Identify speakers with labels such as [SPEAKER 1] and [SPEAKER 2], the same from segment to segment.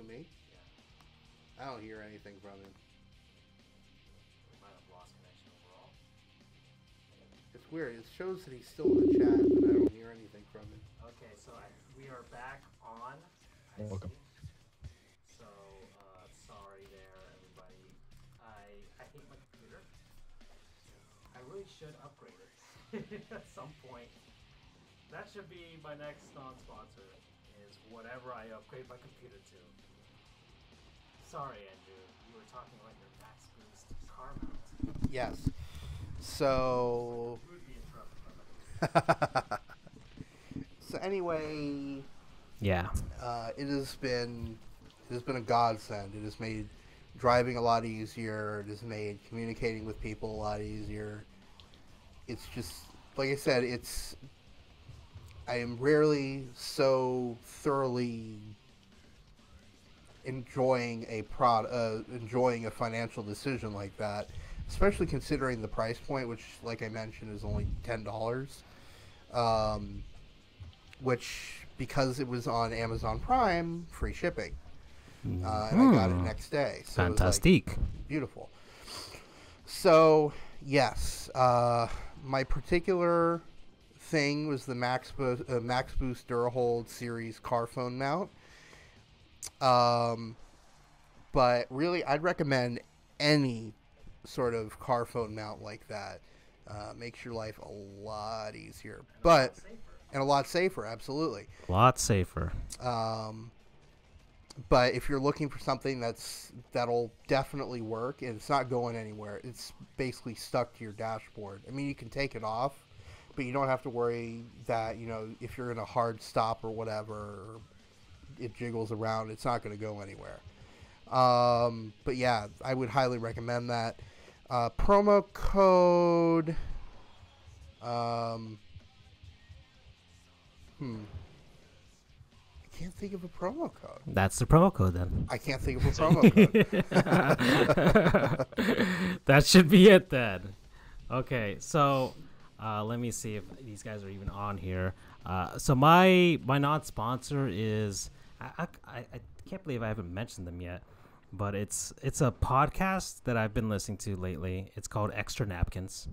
[SPEAKER 1] Who me?
[SPEAKER 2] Yeah.
[SPEAKER 1] I don't hear anything from him.
[SPEAKER 2] We might have lost connection overall.
[SPEAKER 1] It's weird. It shows that he's still in the chat, but I don't hear anything from him.
[SPEAKER 2] Okay, so I, we are back on. I
[SPEAKER 3] Welcome.
[SPEAKER 2] see. So, uh, sorry there, everybody. I I hate my computer. I really should upgrade it at some point. That should be my next non-sponsor. Is whatever I upgrade my computer to. Sorry, Andrew. You were talking about your max boost car mount.
[SPEAKER 1] Yes. So.
[SPEAKER 2] Rudely interrupted by my
[SPEAKER 1] so anyway,
[SPEAKER 2] Yeah.
[SPEAKER 1] uh, it has been it has been a godsend. It has made driving a lot easier. It has made communicating with people a lot easier. It's just like I said. It's I am rarely so thoroughly enjoying a prod uh, enjoying a financial decision like that, especially considering the price point, which, like I mentioned, is only ten dollars. Um, which because it was on Amazon Prime, free shipping, uh, and I got it
[SPEAKER 2] Hmm.
[SPEAKER 1] next day. So was, like,
[SPEAKER 2] Fantastic.
[SPEAKER 1] beautiful. So yes, uh, my particular thing was the Max Bo- uh, Max Boost Durahold series car phone mount. Um, but really, I'd recommend any sort of car phone mount like that. Uh, makes your life a lot easier, but and a lot safer. Absolutely.
[SPEAKER 2] A lot safer.
[SPEAKER 1] Um, but if you're looking for something that's that'll definitely work and it's not going anywhere, it's basically stuck to your dashboard. I mean, you can take it off, but you don't have to worry that you know if you're in a hard stop or whatever, it jiggles around. It's not going to go anywhere. Um, but yeah, I would highly recommend that. Uh, promo code. Um, hmm. I can't think of a promo code.
[SPEAKER 2] That's the promo code then.
[SPEAKER 1] I can't think of a promo code.
[SPEAKER 2] that should be it then. Okay, so uh, let me see if these guys are even on here. Uh, so my my non-sponsor is I, I, I can't believe I haven't mentioned them yet, but it's it's a podcast that I've been listening to lately. It's called Extra Napkins.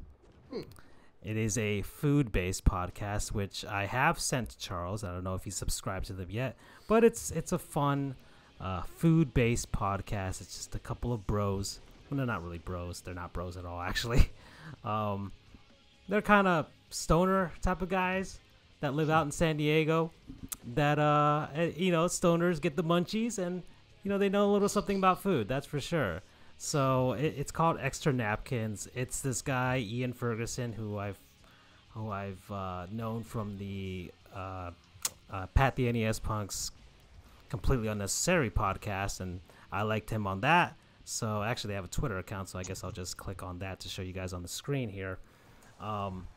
[SPEAKER 2] It is a food-based podcast, which I have sent to Charles. I don't know if he subscribed to them yet, but it's it's a fun uh, food-based podcast. It's just a couple of bros. Well, they're not really bros. They're not bros at all, actually. Um, they're kind of stoner type of guys that live out in San Diego. That uh, eh, you know, stoners get the munchies, and you know they know a little something about food. That's for sure. So it, it's called Extra Napkins. It's this guy Ian Ferguson who I've who I've uh, known from the uh, uh, Pat the NES Punks completely unnecessary podcast, and I liked him on that. So actually, they have a Twitter account, so I guess I'll just click on that to show you guys on the screen here. Um,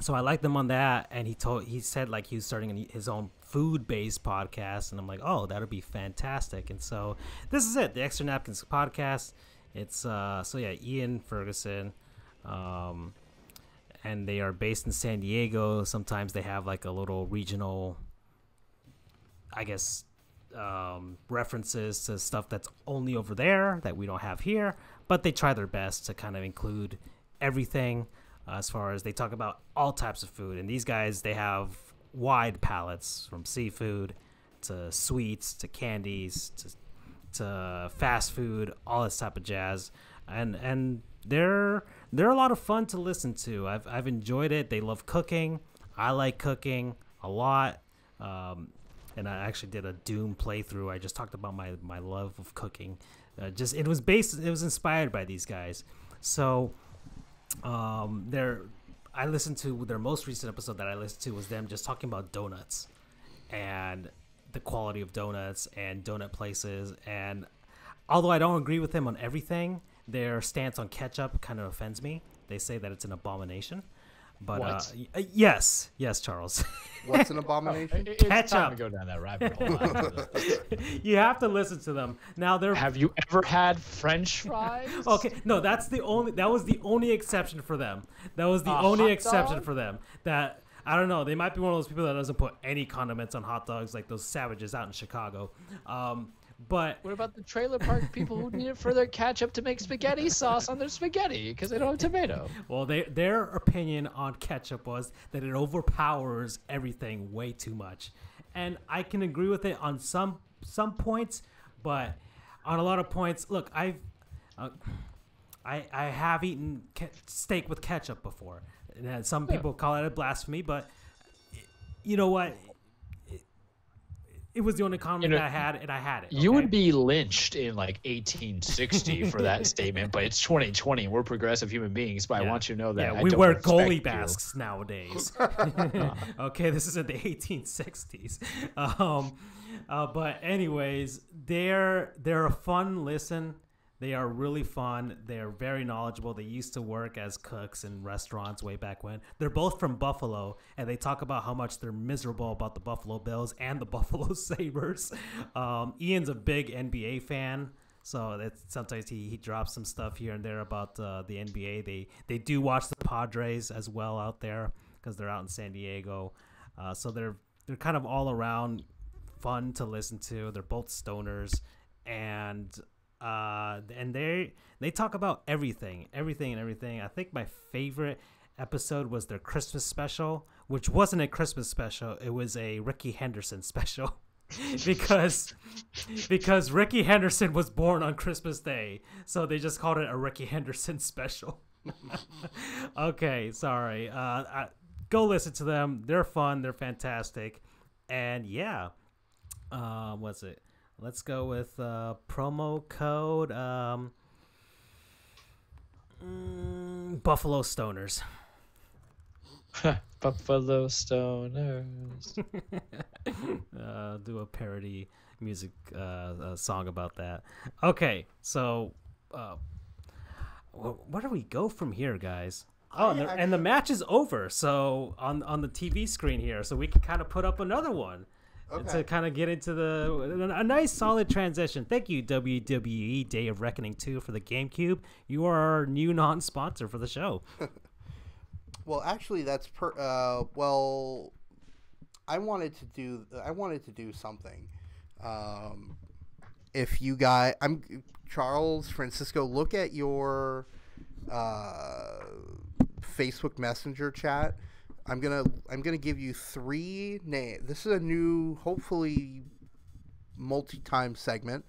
[SPEAKER 2] so I liked them on that, and he told he said like he was starting his own food based podcast, and I'm like, oh, that'll be fantastic. And so this is it, the Extra Napkins podcast. It's uh, so yeah, Ian Ferguson. Um, and they are based in San Diego. Sometimes they have like a little regional, I guess, um, references to stuff that's only over there that we don't have here. But they try their best to kind of include everything as far as they talk about all types of food. And these guys, they have wide palates from seafood to sweets to candies to to fast food, all this type of jazz, and and they're they're a lot of fun to listen to. I've I've enjoyed it. They love cooking. I like cooking a lot. Um, and I actually did a Doom playthrough. I just talked about my my love of cooking. Uh, just it was based, it was inspired by these guys. So, um, they're I listened to their most recent episode that I listened to was them just talking about donuts and the quality of donuts and donut places. And although I don't agree with them on everything, their stance on ketchup kind of offends me. They say that it's an abomination. But uh,
[SPEAKER 3] What?
[SPEAKER 2] uh, yes, yes, Charles.
[SPEAKER 1] What's an abomination?
[SPEAKER 3] It- it's time
[SPEAKER 2] Ketchup.
[SPEAKER 3] to go down that rabbit hole.
[SPEAKER 2] you have to listen to them. Now they're
[SPEAKER 3] Have you ever had French fries?
[SPEAKER 2] Okay, no, that's the only that was the only exception for them. That was the
[SPEAKER 3] A
[SPEAKER 2] only exception
[SPEAKER 3] dog?
[SPEAKER 2] for them. That I don't know. They might be one of those people that doesn't put any condiments on hot dogs like those savages out in Chicago. Um, but
[SPEAKER 3] What about the trailer park people who need it for their ketchup to make spaghetti sauce on their spaghetti because they don't have tomato?
[SPEAKER 2] well, they, their opinion on ketchup was that it overpowers everything way too much, and I can agree with it on some some points, but on a lot of points, look, I've uh, I I have eaten ke- steak with ketchup before, and some people call it a blasphemy, but you know what? It, it was the only comment
[SPEAKER 3] know,
[SPEAKER 2] that I had, and I had it.
[SPEAKER 3] You would be lynched in like 1860 for that statement, but it's 2020. We're progressive human beings, but I want you to know that.
[SPEAKER 2] Yeah,
[SPEAKER 3] I
[SPEAKER 2] we
[SPEAKER 3] don't
[SPEAKER 2] wear
[SPEAKER 3] respect
[SPEAKER 2] goalie
[SPEAKER 3] you.
[SPEAKER 2] masks nowadays. okay, this is in the 1860s. Um, uh, but anyways, they're they're a fun listen. They are really fun. They're very knowledgeable. They used to work as cooks in restaurants way back when. They're both from Buffalo, and they talk about how much they're miserable about the Buffalo Bills and the Buffalo Sabres. Um, Ian's a big NBA fan. So that's sometimes he, he drops some stuff here and there about uh, the NBA. They they do watch the Padres as well out there because they're out in San Diego. Uh, so they're they're kind of all around fun to listen to. They're both stoners and uh, and they they talk about everything, everything and everything. I think my favorite episode was their Christmas special, which wasn't a Christmas special. It was a Rickey Henderson special. because because Rickey Henderson was born on Christmas Day, so they just called it a Rickey Henderson special. okay, sorry. Uh, I, go listen to them. They're fun. They're fantastic, and yeah. Uh, what's it? Let's go with uh, promo code um, mm, Buffalo Stoners.
[SPEAKER 3] Buffalo Stoners.
[SPEAKER 2] uh, do a parody music uh, uh, song about that. Okay, so uh, wh- where do we go from here, guys? Oh, and the, and the match is over. So on on the TV screen here, so we can kind of put up another one
[SPEAKER 1] Okay.
[SPEAKER 2] to kind of get into the a nice solid transition. Thank you WWE Day of Reckoning 2 for the GameCube. You are our new non-sponsor for the show.
[SPEAKER 1] Well, actually, that's per. Uh, well, I wanted to do. I wanted to do something. Um, if you guys, I'm Charles Francisco. Look at your uh, Facebook Messenger chat. I'm gonna. I'm gonna give you three names. This is a new, hopefully, multi-time segment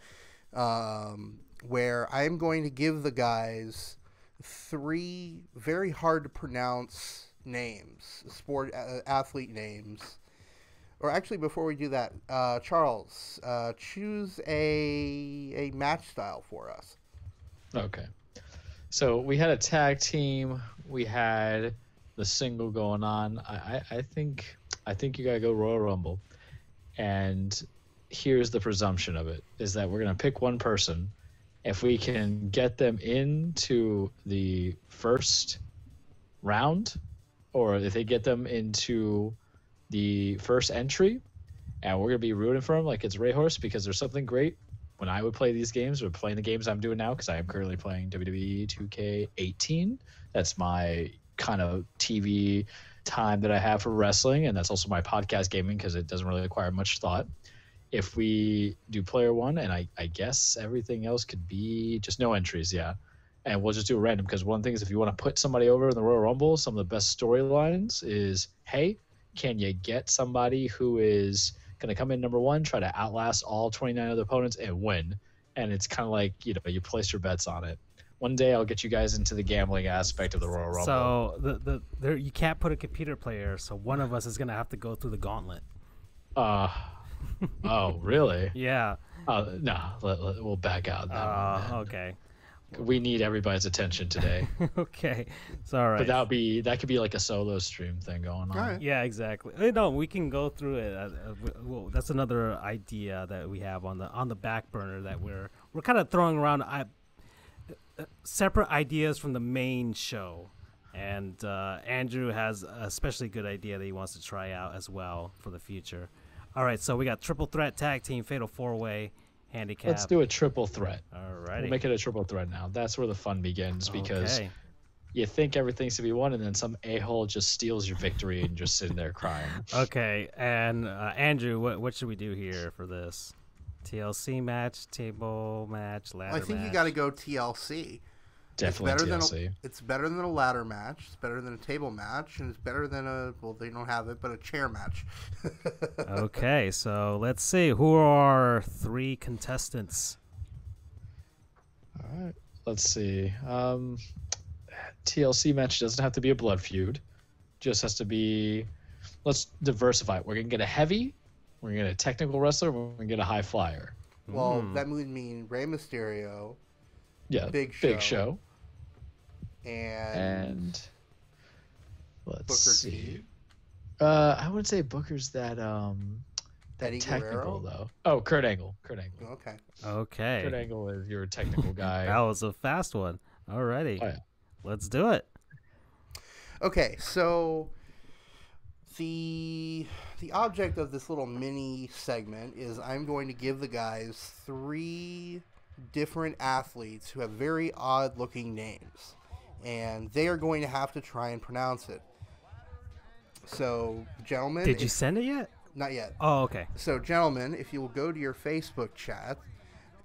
[SPEAKER 1] um, where I'm going to give the guys three very hard to pronounce names, sport uh, athlete names. Or actually, before we do that, uh, Charles, uh, choose a a match style for us.
[SPEAKER 3] Okay. So we had a tag team. We had the single going on. I, I, I think I think you gotta go Royal Rumble. And here's the presumption of it is that we're gonna pick one person. If we can get them into the first round, or if they get them into the first entry, and we're gonna be rooting for them like it's Ray Horse because there's something great when I would play these games or playing the games I'm doing now because I am currently playing WWE 2K18. That's my kind of TV time that I have for wrestling, and that's also my podcast gaming because it doesn't really require much thought. If we do player one, and I, I guess everything else could be just no entries, yeah. And we'll just do a random because one thing is if you want to put somebody over in the Royal Rumble, some of the best storylines is hey, can you get somebody who is going to come in number one, try to outlast all 29 other opponents and win? And it's kind of like, you know, you place your bets on it. One day I'll get you guys into the gambling aspect of the Royal Rumble.
[SPEAKER 2] So the the there you can't put a computer player, so one of us is gonna have to go through the gauntlet.
[SPEAKER 3] Uh, oh, really?
[SPEAKER 2] Yeah.
[SPEAKER 3] Uh, no, let, let- we'll back out. That
[SPEAKER 2] Uh,
[SPEAKER 3] one,
[SPEAKER 2] okay.
[SPEAKER 3] We need everybody's attention today.
[SPEAKER 2] okay. It's all right.
[SPEAKER 3] But that would be that could be like a solo stream thing going on.
[SPEAKER 1] All right.
[SPEAKER 2] yeah, exactly. No, we can go through it. Uh, uh, well, that's another idea that we have on the on the back burner that we're we're kind of throwing around I, separate ideas from the main show. And uh, Andrew has a especially good idea that he wants to try out as well for the future. All right, so we got triple threat tag team fatal four way handicap.
[SPEAKER 3] Let's do a triple threat.
[SPEAKER 2] All right.
[SPEAKER 3] We'll make it a triple threat now. That's where the fun begins because
[SPEAKER 2] Okay.
[SPEAKER 3] you think everything's to be won, and then some a hole just steals your victory and just sitting there crying.
[SPEAKER 2] Okay, and uh, Andrew, what what should we do here for this TLC match, table match, ladder match.
[SPEAKER 1] I think
[SPEAKER 2] match.
[SPEAKER 1] you got to go TLC.
[SPEAKER 3] Definitely
[SPEAKER 1] it's better
[SPEAKER 3] TLC.
[SPEAKER 1] than a, it's better than a ladder match. It's better than a table match, and it's better than a well, they don't have it, but a chair match.
[SPEAKER 2] Okay, so let's see. Who are our three contestants?
[SPEAKER 3] All right. Let's see. Um, TLC match doesn't have to be a blood feud. Just has to be. Let's diversify. We're gonna get a heavy. We're gonna get a technical wrestler. We're gonna get a high flyer.
[SPEAKER 1] well,
[SPEAKER 2] Hmm.
[SPEAKER 1] that would mean Rey Mysterio
[SPEAKER 3] Yeah.
[SPEAKER 1] Big
[SPEAKER 3] Big
[SPEAKER 1] Show.
[SPEAKER 3] show.
[SPEAKER 1] and,
[SPEAKER 3] And let's
[SPEAKER 1] Booker
[SPEAKER 3] see.
[SPEAKER 1] T.
[SPEAKER 3] Uh, I would say Booker's that um that
[SPEAKER 1] Eddie
[SPEAKER 3] technical
[SPEAKER 1] Guerrero?
[SPEAKER 3] though. Oh, Kurt Angle. Kurt Angle.
[SPEAKER 1] Okay. Okay.
[SPEAKER 3] Kurt
[SPEAKER 2] Okay.
[SPEAKER 3] Angle is your technical guy.
[SPEAKER 2] That was a fast one. Alrighty.
[SPEAKER 3] Oh, yeah.
[SPEAKER 2] Let's do it.
[SPEAKER 1] Okay, so the the object of this little mini segment is I'm going to give the guys three different athletes who have very odd looking names, and they are going to have to try and pronounce it. So, gentlemen,
[SPEAKER 2] Did you
[SPEAKER 1] if-
[SPEAKER 2] send it yet?
[SPEAKER 1] not yet.
[SPEAKER 2] Oh, okay.
[SPEAKER 1] So, gentlemen, if you will go to your Facebook chat,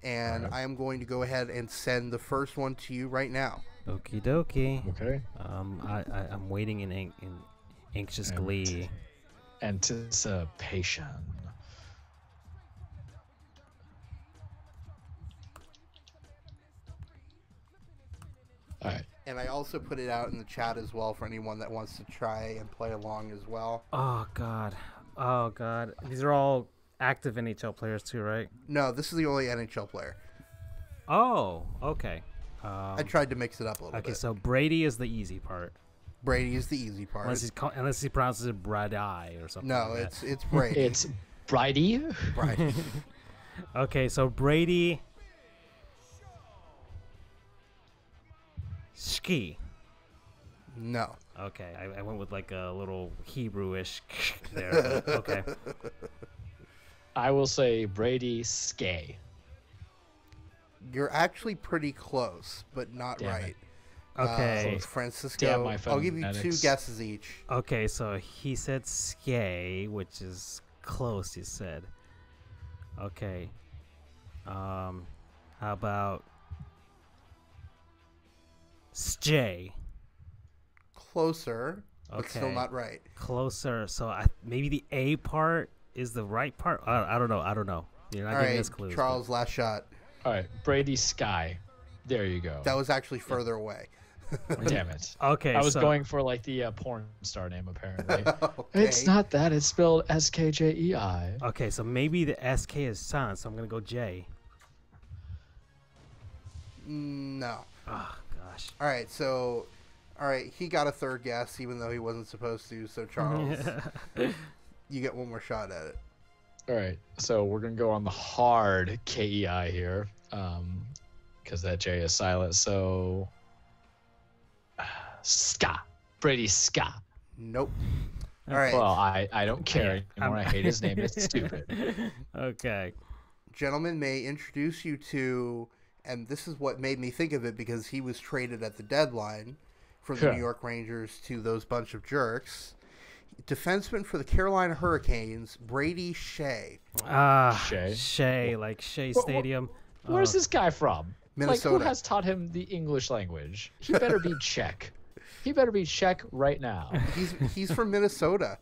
[SPEAKER 1] and I am going to go ahead and send the first one to you right now.
[SPEAKER 2] Okie dokie.
[SPEAKER 3] Okay.
[SPEAKER 2] Um, I, I I'm waiting in in anxious
[SPEAKER 3] And-
[SPEAKER 2] glee.
[SPEAKER 3] Anticipation. All right.
[SPEAKER 1] And I also put it out in the chat as well for anyone that wants to try and play along as well.
[SPEAKER 2] Oh God. Oh God. These are all active NHL players too, right?
[SPEAKER 1] No, this is the only NHL player.
[SPEAKER 2] Oh, okay. Um,
[SPEAKER 1] I tried to mix it up a little
[SPEAKER 2] okay,
[SPEAKER 1] bit.
[SPEAKER 2] Okay, so Brady is the easy part,
[SPEAKER 1] Brady is the easy part.
[SPEAKER 2] unless he's call, unless he pronounces it Brady or something.
[SPEAKER 1] no,
[SPEAKER 2] like that.
[SPEAKER 1] it's it's Brady.
[SPEAKER 3] It's Bridie.
[SPEAKER 1] Brady.
[SPEAKER 2] Okay, so Brady Ski.
[SPEAKER 1] no.
[SPEAKER 2] Okay, I, I went with like a little Hebrewish there. okay.
[SPEAKER 3] I will say Brady Skay.
[SPEAKER 1] You're actually pretty close, but not
[SPEAKER 3] Damn it.
[SPEAKER 1] Right.
[SPEAKER 2] Okay.
[SPEAKER 1] Uh, Francisco.
[SPEAKER 3] Damn my
[SPEAKER 1] I'll give you two guesses each.
[SPEAKER 2] Okay, so he said skay, which is close, he said. Okay. Um how about Stjay?
[SPEAKER 1] Closer, but still not right.
[SPEAKER 2] Closer. So I maybe the A part is the right part. I, I don't know. I don't know. You're not
[SPEAKER 1] All
[SPEAKER 2] giving
[SPEAKER 1] right,
[SPEAKER 2] us clues. but-
[SPEAKER 1] Charles, last shot.
[SPEAKER 3] All right, Brady Sky. There you go.
[SPEAKER 1] That was actually further away.
[SPEAKER 3] Damn it.
[SPEAKER 2] Okay,
[SPEAKER 3] I was
[SPEAKER 2] so,
[SPEAKER 3] going for like the uh, porn star name apparently.
[SPEAKER 1] okay.
[SPEAKER 3] It's not that. It's spelled S K J E I.
[SPEAKER 2] Okay, so maybe the SK is silent, so I'm gonna go J.
[SPEAKER 1] No.
[SPEAKER 2] Oh gosh.
[SPEAKER 1] All right, so, all right, he got a third guess, even though he wasn't supposed to. So Charles, you get one more shot at it.
[SPEAKER 3] All right, so we're gonna go on the hard K E I here, um, because that J is silent. So, Ska. Brady Ska.
[SPEAKER 1] Nope. All right,
[SPEAKER 3] Well, I I don't care
[SPEAKER 2] Yeah,
[SPEAKER 3] anymore.
[SPEAKER 2] I'm-
[SPEAKER 3] hate his name. It's stupid.
[SPEAKER 2] okay.
[SPEAKER 1] gentlemen, may introduce you to, and this is what made me think of it because he was traded at the deadline from the
[SPEAKER 3] Yeah.
[SPEAKER 1] New York Rangers to those bunch of jerks. Defenseman for the Carolina Hurricanes, Brady Skjei,
[SPEAKER 2] Ah,
[SPEAKER 3] Shea?
[SPEAKER 2] Shea, like Shea Stadium.
[SPEAKER 3] Where's
[SPEAKER 2] Uh,
[SPEAKER 3] this guy from? Like,
[SPEAKER 1] Minnesota.
[SPEAKER 3] who has taught him the English language? He better be Czech. He better be Czech right now.
[SPEAKER 1] He's he's from Minnesota.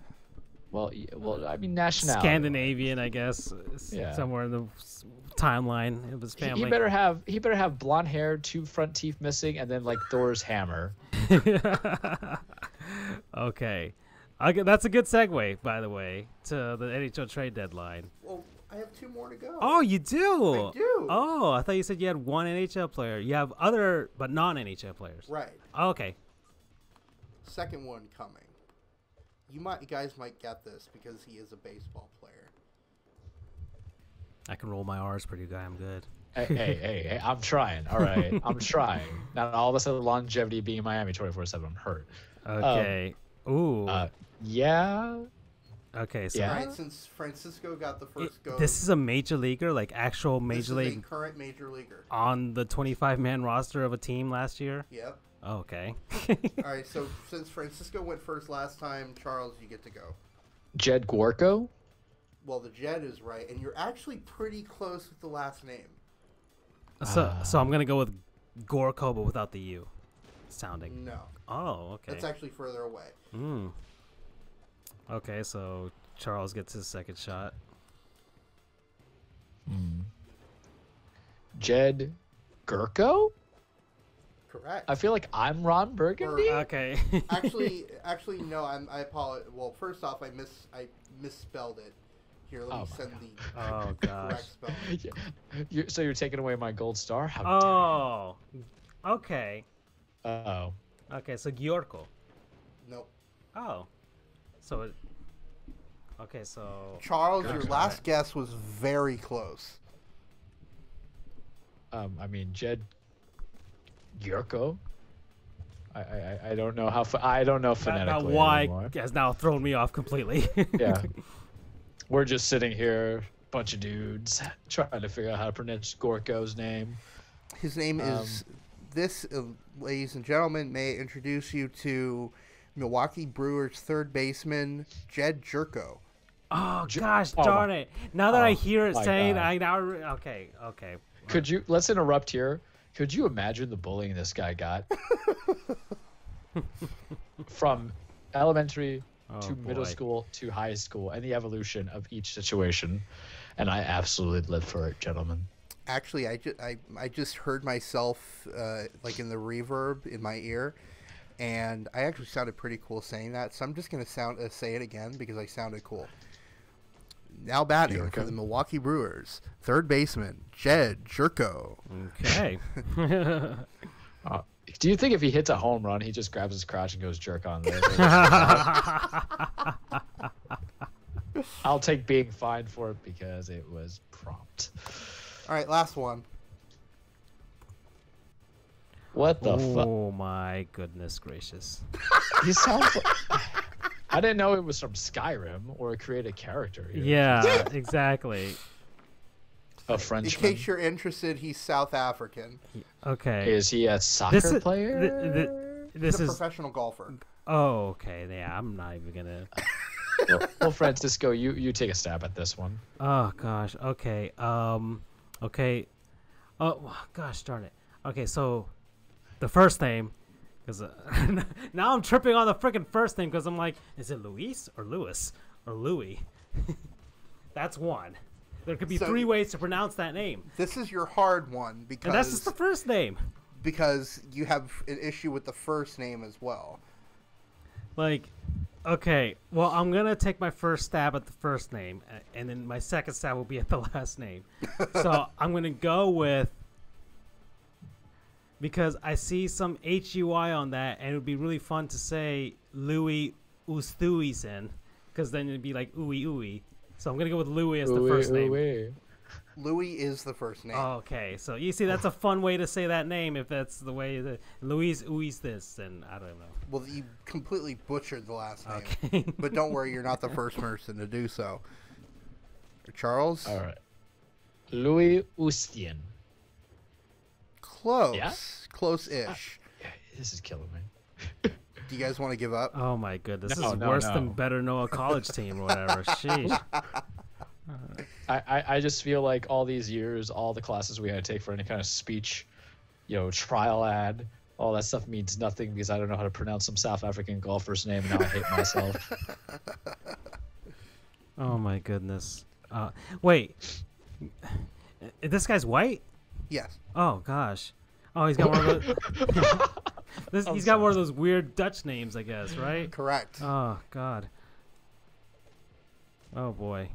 [SPEAKER 3] Well, well, I mean nationality.
[SPEAKER 2] Scandinavian, I guess,
[SPEAKER 3] Yeah.
[SPEAKER 2] somewhere in the timeline of his
[SPEAKER 3] He-
[SPEAKER 2] family.
[SPEAKER 3] He better have he better have blonde hair, two front teeth missing, and then like Thor's hammer.
[SPEAKER 2] okay. Okay, that's a good segue, by the way, to the NHL trade deadline.
[SPEAKER 1] Well, I have two more to go.
[SPEAKER 2] Oh, you do?
[SPEAKER 1] I do.
[SPEAKER 2] Oh, I thought you said you had one NHL player. You have other, but non NHL players.
[SPEAKER 1] Right.
[SPEAKER 2] okay.
[SPEAKER 1] Second one coming. You might, you guys might get this because he is a baseball player.
[SPEAKER 2] I can roll my R's pretty good. I'm good.
[SPEAKER 3] hey, hey, hey, hey, I'm trying. All right, I'm trying. Not all of a sudden longevity being in Miami 24 seven. I'm hurt.
[SPEAKER 2] Okay. Ooh.
[SPEAKER 3] Uh, yeah.
[SPEAKER 2] Okay. So
[SPEAKER 3] yeah.
[SPEAKER 1] All right, since Francisco got the
[SPEAKER 2] it-
[SPEAKER 1] first go,
[SPEAKER 2] this is a major leaguer, like actual
[SPEAKER 1] this
[SPEAKER 2] major
[SPEAKER 1] is a
[SPEAKER 2] league
[SPEAKER 1] current major leaguer.
[SPEAKER 2] on the 25 man roster of a team last year.
[SPEAKER 1] Yep.
[SPEAKER 2] Oh, okay.
[SPEAKER 1] All right, so since Francisco went first last time, Charles, you get to go.
[SPEAKER 3] Jed Gorko.
[SPEAKER 1] well, the Jed is right, and you're actually pretty close with the last name.
[SPEAKER 2] So so I'm gonna go with Gorko, but without the U sounding.
[SPEAKER 1] No,
[SPEAKER 2] Oh, okay.
[SPEAKER 1] that's actually further away.
[SPEAKER 2] Hmm. Okay, so Charles gets his second shot. Hmm.
[SPEAKER 3] Jed Gurko?
[SPEAKER 1] Correct.
[SPEAKER 3] I feel like I'm Ron Burgundy.
[SPEAKER 2] Okay.
[SPEAKER 1] actually, actually, no. I'm. I apologize. Well, first off, I miss. I misspelled it. Here, let
[SPEAKER 3] Oh
[SPEAKER 1] me
[SPEAKER 3] my
[SPEAKER 1] send the
[SPEAKER 2] oh gosh.
[SPEAKER 1] correct spelling.
[SPEAKER 3] Yeah. You're, so you're taking away my gold star? How
[SPEAKER 2] Oh. Okay.
[SPEAKER 3] dare- oh.
[SPEAKER 2] Okay, so Giorko.
[SPEAKER 1] Nope.
[SPEAKER 2] Oh. So it. Okay, so.
[SPEAKER 1] Charles, your
[SPEAKER 3] Correct.
[SPEAKER 1] last guess was very close.
[SPEAKER 3] Um, I mean, Jed Yurko. I, I I- I don't know how pho- I don't know
[SPEAKER 2] That,
[SPEAKER 3] phonetically
[SPEAKER 2] that Y
[SPEAKER 3] anymore.
[SPEAKER 2] has now thrown me off completely.
[SPEAKER 3] Yeah, we're just sitting here, bunch of dudes, trying to figure out how to pronounce Gorko's name.
[SPEAKER 1] His name
[SPEAKER 3] Um,
[SPEAKER 1] is. This, uh, ladies and gentlemen, may introduce you to Milwaukee Brewers third baseman Jedd Gyorko.
[SPEAKER 2] oh
[SPEAKER 3] Ju-
[SPEAKER 2] gosh,
[SPEAKER 3] oh
[SPEAKER 2] darn
[SPEAKER 3] my-
[SPEAKER 2] it! Now that I
[SPEAKER 3] oh
[SPEAKER 2] hear it saying,
[SPEAKER 3] God.
[SPEAKER 2] I now re- okay, okay.
[SPEAKER 3] Could you let's interrupt here? Could you imagine the bullying this guy got from elementary
[SPEAKER 2] Oh,
[SPEAKER 3] to middle school to high school and the evolution of each situation? And I absolutely live for it, gentlemen.
[SPEAKER 1] Actually, I, ju- I, I just heard myself uh, like in the reverb in my ear, and I actually sounded pretty cool saying that. So I'm just gonna sound uh, say it again because I sounded cool. Now batting for the Milwaukee Brewers, third baseman Jedd Gyorko.
[SPEAKER 2] Okay.
[SPEAKER 3] Uh, do you think if he hits a home run, he just grabs his crotch and goes jerk on there? I'll take being fined for it because it was prompt.
[SPEAKER 1] All right, last one.
[SPEAKER 3] What the fuck?
[SPEAKER 2] oh my goodness gracious!
[SPEAKER 3] He sounds. Like... I didn't know it was from Skyrim or create a character. here.
[SPEAKER 2] Yeah, exactly.
[SPEAKER 3] a Frenchman.
[SPEAKER 1] In case you're interested, he's South African.
[SPEAKER 2] Okay.
[SPEAKER 3] Is he a soccer
[SPEAKER 2] This is
[SPEAKER 3] player?
[SPEAKER 2] th- th-
[SPEAKER 1] He's a
[SPEAKER 2] is
[SPEAKER 1] professional golfer.
[SPEAKER 2] oh okay. Yeah, I'm not even gonna.
[SPEAKER 3] well, well, Francisco, you you take a stab at this one.
[SPEAKER 2] Oh gosh. Okay. Um. Okay. Oh gosh, darn it. Okay, so the first name, because uh, now I'm tripping on the freaking first name because I'm like, is it Luis or Louis or Louis? that's one. There could be
[SPEAKER 1] So-
[SPEAKER 2] three ways to pronounce that name,
[SPEAKER 1] This is your hard one because
[SPEAKER 2] and that's just the first name.
[SPEAKER 1] because you have an issue with the first name as well.
[SPEAKER 2] Like, okay, well, I'm gonna take my first stab at the first name, and then my second stab will be at the last name. so I'm gonna go with because I see some H U I on that, and it would be really fun to say Louis Oosthuizen, because then it'd be like ooey ooey. So I'm gonna go with Louis as the
[SPEAKER 3] Ooh-wee,
[SPEAKER 2] first name.
[SPEAKER 3] ooh-wee.
[SPEAKER 1] Louis is the first name.
[SPEAKER 2] Oh, okay, so you see, that's a fun way to say that name if that's the way that Louise Uis this, and I don't know.
[SPEAKER 1] Well, you completely butchered the last name.
[SPEAKER 2] Okay.
[SPEAKER 1] But don't worry, you're not the first person to do so. Charles?
[SPEAKER 3] All right. Louis Oostien.
[SPEAKER 1] Close.
[SPEAKER 3] Yeah?
[SPEAKER 1] Close-ish.
[SPEAKER 3] Yeah, this is killing me.
[SPEAKER 1] Do you guys want to give up?
[SPEAKER 2] Oh my god, this
[SPEAKER 3] No,
[SPEAKER 2] is
[SPEAKER 3] no,
[SPEAKER 2] worse than better know a college team or whatever. Sheesh.
[SPEAKER 3] I, I, I just feel like all these years, all the classes we had to take for any kind of speech, you know, trial ad, all that stuff means nothing because I don't know how to pronounce some South African golfer's name and now I hate myself.
[SPEAKER 2] Oh my goodness. Uh, wait, this guy's white?
[SPEAKER 1] Yes.
[SPEAKER 2] Oh gosh. Oh, he's got one of those. this, he's got one of those weird Dutch names, I guess, right?
[SPEAKER 1] Correct.
[SPEAKER 2] Oh god. Oh boy.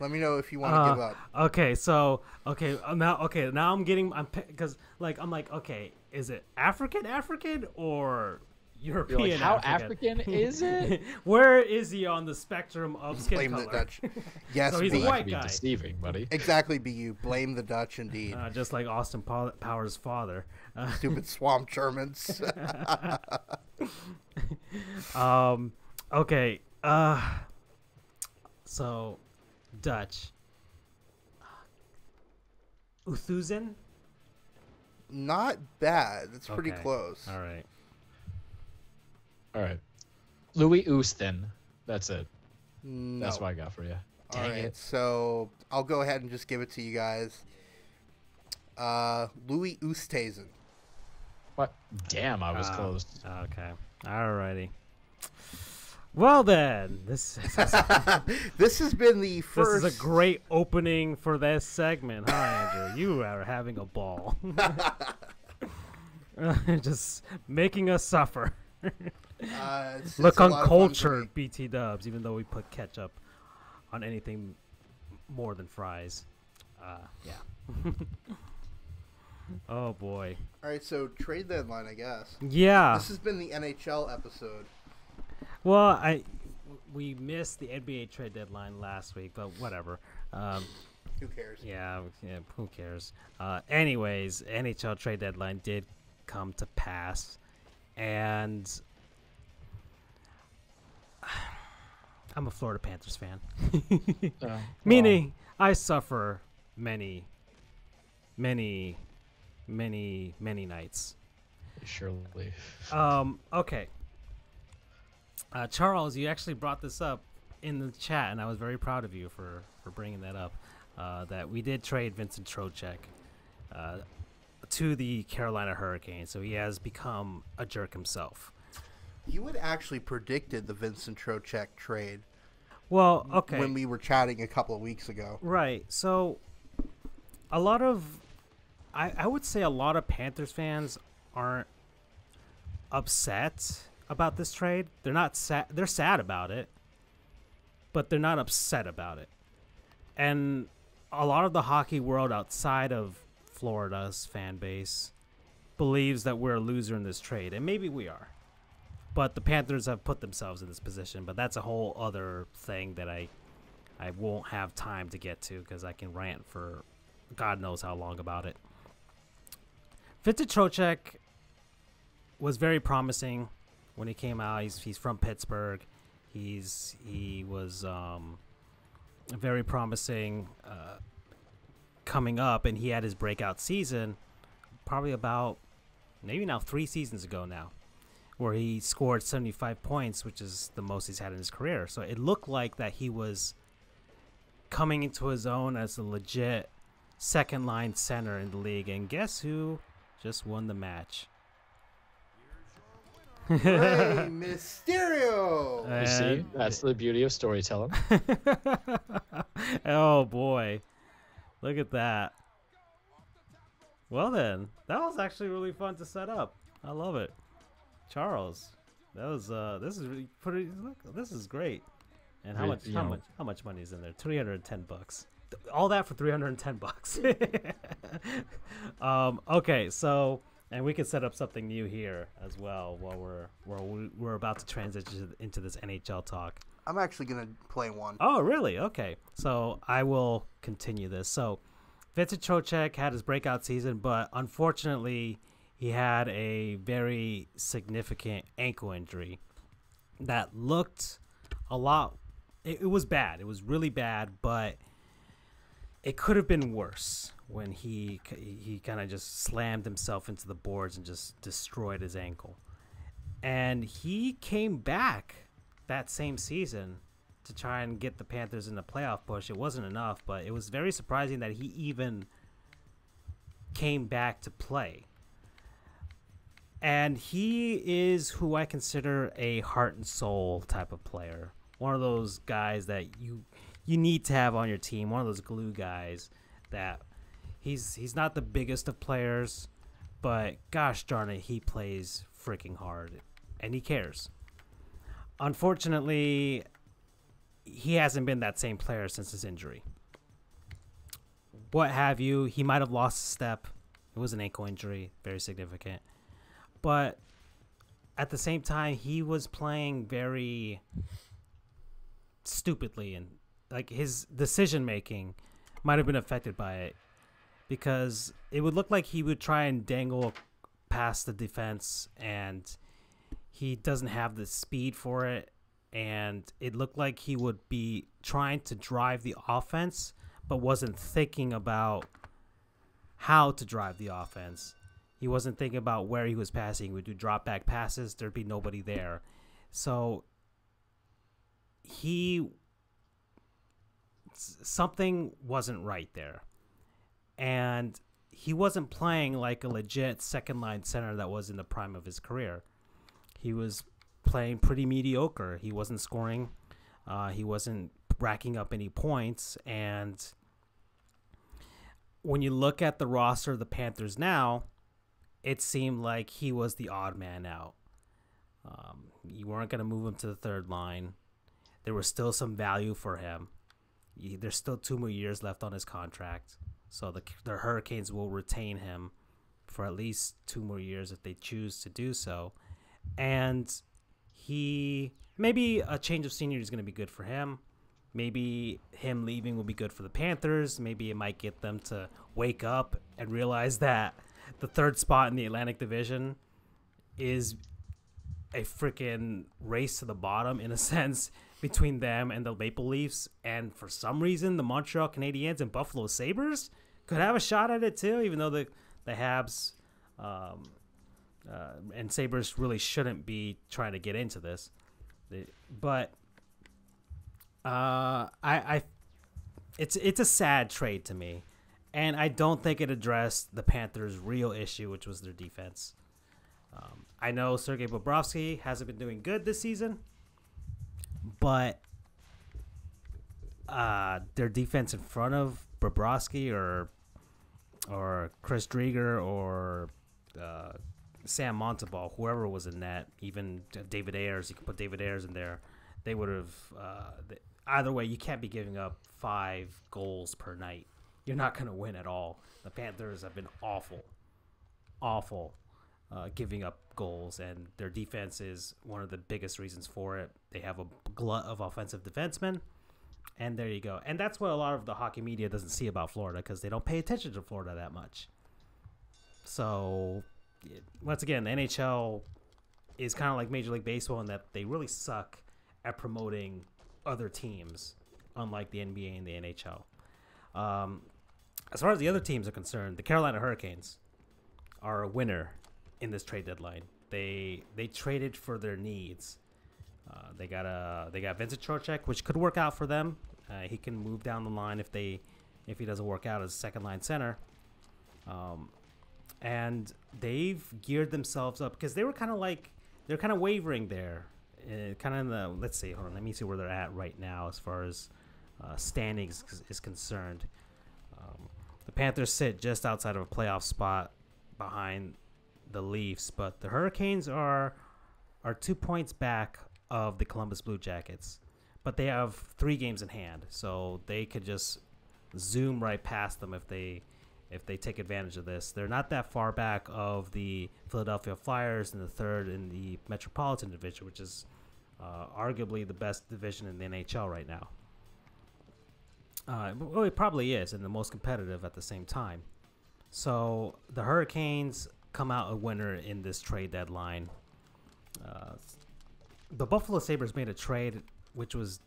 [SPEAKER 1] Let me know if you want to
[SPEAKER 2] Uh,
[SPEAKER 1] give up.
[SPEAKER 2] Okay, so okay uh, now okay now I'm getting I'm because like I'm like okay is it African African or European?
[SPEAKER 3] Like, how
[SPEAKER 2] African,
[SPEAKER 3] African is it?
[SPEAKER 2] Where is he on the spectrum of skin
[SPEAKER 1] Blame
[SPEAKER 2] color?
[SPEAKER 1] the Dutch. Yes,
[SPEAKER 2] So he's a
[SPEAKER 1] be.
[SPEAKER 3] that
[SPEAKER 2] white guy.
[SPEAKER 3] deceiving, buddy.
[SPEAKER 1] Exactly, BU. Blame the Dutch, indeed.
[SPEAKER 2] Uh, just like Austin Powers' father. Uh,
[SPEAKER 1] Stupid swamp Germans.
[SPEAKER 2] um. Okay. Uh. So, Dutch. Uthuzen.
[SPEAKER 1] Not bad. It's pretty
[SPEAKER 2] Okay.
[SPEAKER 1] close.
[SPEAKER 2] All right.
[SPEAKER 3] All right. Louis Oostin. That's it.
[SPEAKER 1] No.
[SPEAKER 3] That's what I got for you.
[SPEAKER 1] All
[SPEAKER 3] Dang
[SPEAKER 1] right,
[SPEAKER 3] it.
[SPEAKER 1] so I'll go ahead and just give it to you guys. Uh, Louis Oosthuizen.
[SPEAKER 3] What? Damn, I was
[SPEAKER 2] Ah,
[SPEAKER 3] close.
[SPEAKER 2] Okay. Alrighty. Well then, this this,
[SPEAKER 1] this has been the first.
[SPEAKER 2] this is a great opening for this segment, huh, Andrew? You are having a ball. Just making us suffer.
[SPEAKER 1] Uh, it's-
[SPEAKER 2] Look
[SPEAKER 1] it's a lot of fun for
[SPEAKER 2] uncultured. BT Dubs. Even though we put ketchup on anything more than fries. Uh, yeah. oh boy.
[SPEAKER 1] All right, so trade deadline, I guess.
[SPEAKER 2] Yeah.
[SPEAKER 1] This has been the NHL episode.
[SPEAKER 2] Well, I we missed the NBA trade deadline last week, but whatever. Um,
[SPEAKER 1] Who cares?
[SPEAKER 2] yeah, yeah, who cares? Uh, anyways, NHL trade deadline did come to pass, and I'm a Florida Panthers fan.
[SPEAKER 3] Uh,
[SPEAKER 2] Meaning, I suffer many, many, many, many nights.
[SPEAKER 3] surely.
[SPEAKER 2] Um, okay. Uh, Charles, you actually brought this up in the chat, and I was very proud of you for, for bringing that up. Uh, that we did trade Vincent Trocheck uh, to the Carolina Hurricanes, so he has become a jerk himself.
[SPEAKER 1] You had actually predicted the Vincent Trocheck trade
[SPEAKER 2] Well, okay.
[SPEAKER 1] when we were chatting a couple of weeks ago.
[SPEAKER 2] Right. So, a lot of, I, I would say a lot of Panthers fans aren't upset about this trade. They're not sad. They're sad about it, but they're not upset about it. And a lot of the hockey world outside of Florida's fan base believes that we're a loser in this trade, and maybe we are. But the Panthers have put themselves in this position. But that's a whole other thing that I I won't have time to get to because I can rant for God knows how long about it. Vincent Trocheck was very promising when he came out. He's he's from Pittsburgh. He's he was um, very promising uh, coming up, and he had his breakout season probably about maybe now three seasons ago now, where he scored 75 points, which is the most he's had in his career. So it looked like that he was coming into his own as a legit second line center in the league. And guess who just won the match?
[SPEAKER 1] Rey Mysterio.
[SPEAKER 3] You see, that's the beauty of storytelling.
[SPEAKER 2] oh boy. Look at that. Well then, that was actually really fun to set up. I love it. Charles. That was uh this is really pretty look this is great. And how much how
[SPEAKER 3] know-
[SPEAKER 2] much how much money is in there? 310 bucks. All that for 310 bucks. um okay, so and we can set up something new here as well while we're while we- we're about to transition into this NHL talk.
[SPEAKER 1] I'm actually gonna play one.
[SPEAKER 2] Oh, really? Okay. So I will continue this. So Vincent Trocheck had his breakout season, but unfortunately, he had a very significant ankle injury that looked a lot. It, it was bad. It was really bad, but it could have been worse when he he kind of just slammed himself into the boards and just destroyed his ankle. And he came back that same season to try and get the Panthers in the playoff push. It wasn't enough, but it was very surprising that he even came back to play. And he is who I consider a heart and soul type of player. One of those guys that you you need to have on your team. One of those glue guys that he's he's not the biggest of players, but gosh darn it, he plays freaking hard and he cares. Unfortunately, he hasn't been that same player since his injury. What have you? He might have lost a step. It was an ankle injury, very significant. But at the same time, he was playing very stupidly and like his decision making might have been affected by it because it would look like he would try and dangle past the defense and he doesn't have the speed for it. And it looked like he would be trying to drive the offense but wasn't thinking about how to drive the offense he wasn't thinking about where he was passing would do drop back passes there'd be nobody there so he something wasn't right there, and he wasn't playing like a legit second line center that was in the prime of his career. He was playing pretty mediocre. He wasn't scoring. Uh, he wasn't racking up any points. And when you look at the roster of the Panthers now, it seemed like he was the odd man out. Um, you weren't going to move him to the third line. There was still some value for him. There's still two more years left on his contract. So the, the Hurricanes will retain him for at least two more years if they choose to do so. And he maybe a change of scenery is going to be good for him. Maybe him leaving will be good for the Panthers. Maybe it might get them to wake up and realize that the third spot in the Atlantic Division is a freaking race to the bottom in a sense between them and the Maple Leafs. And for some reason, the Montreal Canadiens and Buffalo Sabres could have a shot at it too, even though the, the Habs um, uh, and Sabres really shouldn't be trying to get into this. But uh, I, I, it's it's a sad trade to me, and I don't think it addressed the Panthers' real issue, which was their defense. Um, I know Sergei Bobrovsky hasn't been doing good this season, but uh, their defense in front of Bobrovsky or or Chris Driedger or uh, Sam Montembeault, whoever was in that, even David Ayres, you could put David Ayres in there. They would have. Uh, either way, you can't be giving up five goals per night. You're not going to win at all. The Panthers have been awful, awful, uh, giving up goals, and their defense is one of the biggest reasons for it. They have a glut of offensive defensemen, and there you go. And that's what a lot of the hockey media doesn't see about Florida because they don't pay attention to Florida that much. So, once again, the NHL is kind of like Major League Baseball in that they really suck at promoting other teams, unlike the NBA and the NHL. Um, as far as the other teams are concerned, the Carolina Hurricanes are a winner in this trade deadline. They they traded for their needs. Uh, they got a they got Vincent Trocheck, which could work out for them. Uh, he can move down the line if they if he doesn't work out as second line center. Um, and they've geared themselves up because they were kind of like they're kind of wavering there, uh, kind of in the let's see, hold on, let me see where they're at right now as far as uh, standings is concerned. The Panthers sit just outside of a playoff spot behind the Leafs, but the Hurricanes are are two points back of the Columbus Blue Jackets, but they have three games in hand, so they could just zoom right past them if they if they take advantage of this. They're not that far back of the Philadelphia Flyers in the third in the Metropolitan Division, which is uh, arguably the best division in the NHL right now. Uh, well, it probably is, and the most competitive at the same time. So the Hurricanes come out a winner in this trade deadline. Uh, the Buffalo Sabres made a trade, which was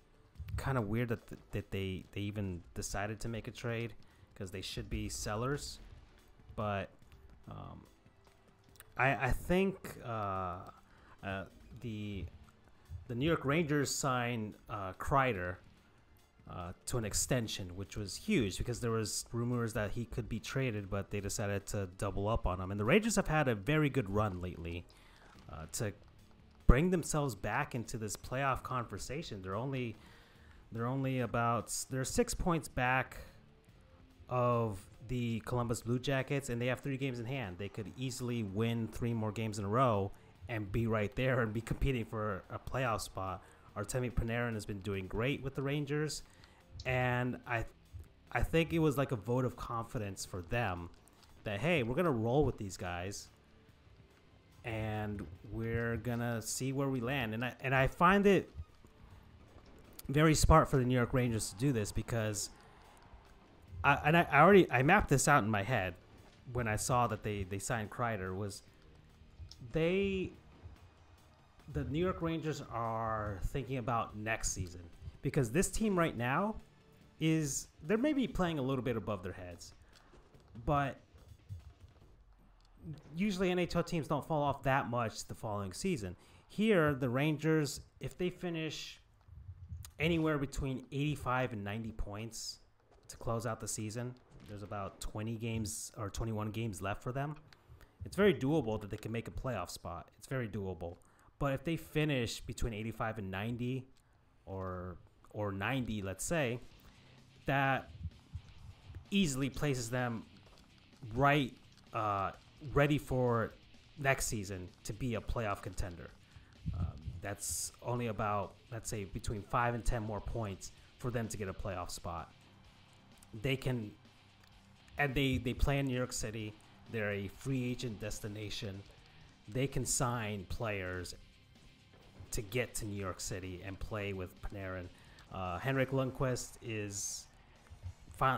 [SPEAKER 2] kind of weird that, th- that they, they even decided to make a trade because they should be sellers. But um, I, I think uh, uh, the the New York Rangers signed uh, Kreider uh, to an extension, which was huge because there was rumors that he could be traded, but they decided to double up on him. And the Rangers have had a very good run lately uh, to bring themselves back into this playoff conversation. They're only they're only about they're six points back of the Columbus Blue Jackets, and they have three games in hand. They could easily win three more games in a row and be right there and be competing for a playoff spot. Artemi Panarin has been doing great with the Rangers, and I, I think it was like a vote of confidence for them that hey, we're gonna roll with these guys, and we're gonna see where we land. And I and I find it very smart for the New York Rangers to do this because I, and I, I already I mapped this out in my head when I saw that they they signed Kreider was they the New York Rangers are thinking about next season because this team right now is they're maybe playing a little bit above their heads, but usually NHL teams don't fall off that much the following season. Here, the Rangers, if they finish anywhere between 85 and 90 points to close out the season. There's about 20 games or 21 games left for them. It's very doable that they can make a playoff spot. It's very doable. But if they finish between 85 and 90 or or 90, let's say, that easily places them right uh, ready for next season to be a playoff contender. Um, that's only about let's say between five and ten more points for them to get a playoff spot. They can, and they they play in New York City. They're a free agent destination. They can sign players to get to New York City and play with Panarin. Uh, Henrik Lundqvist is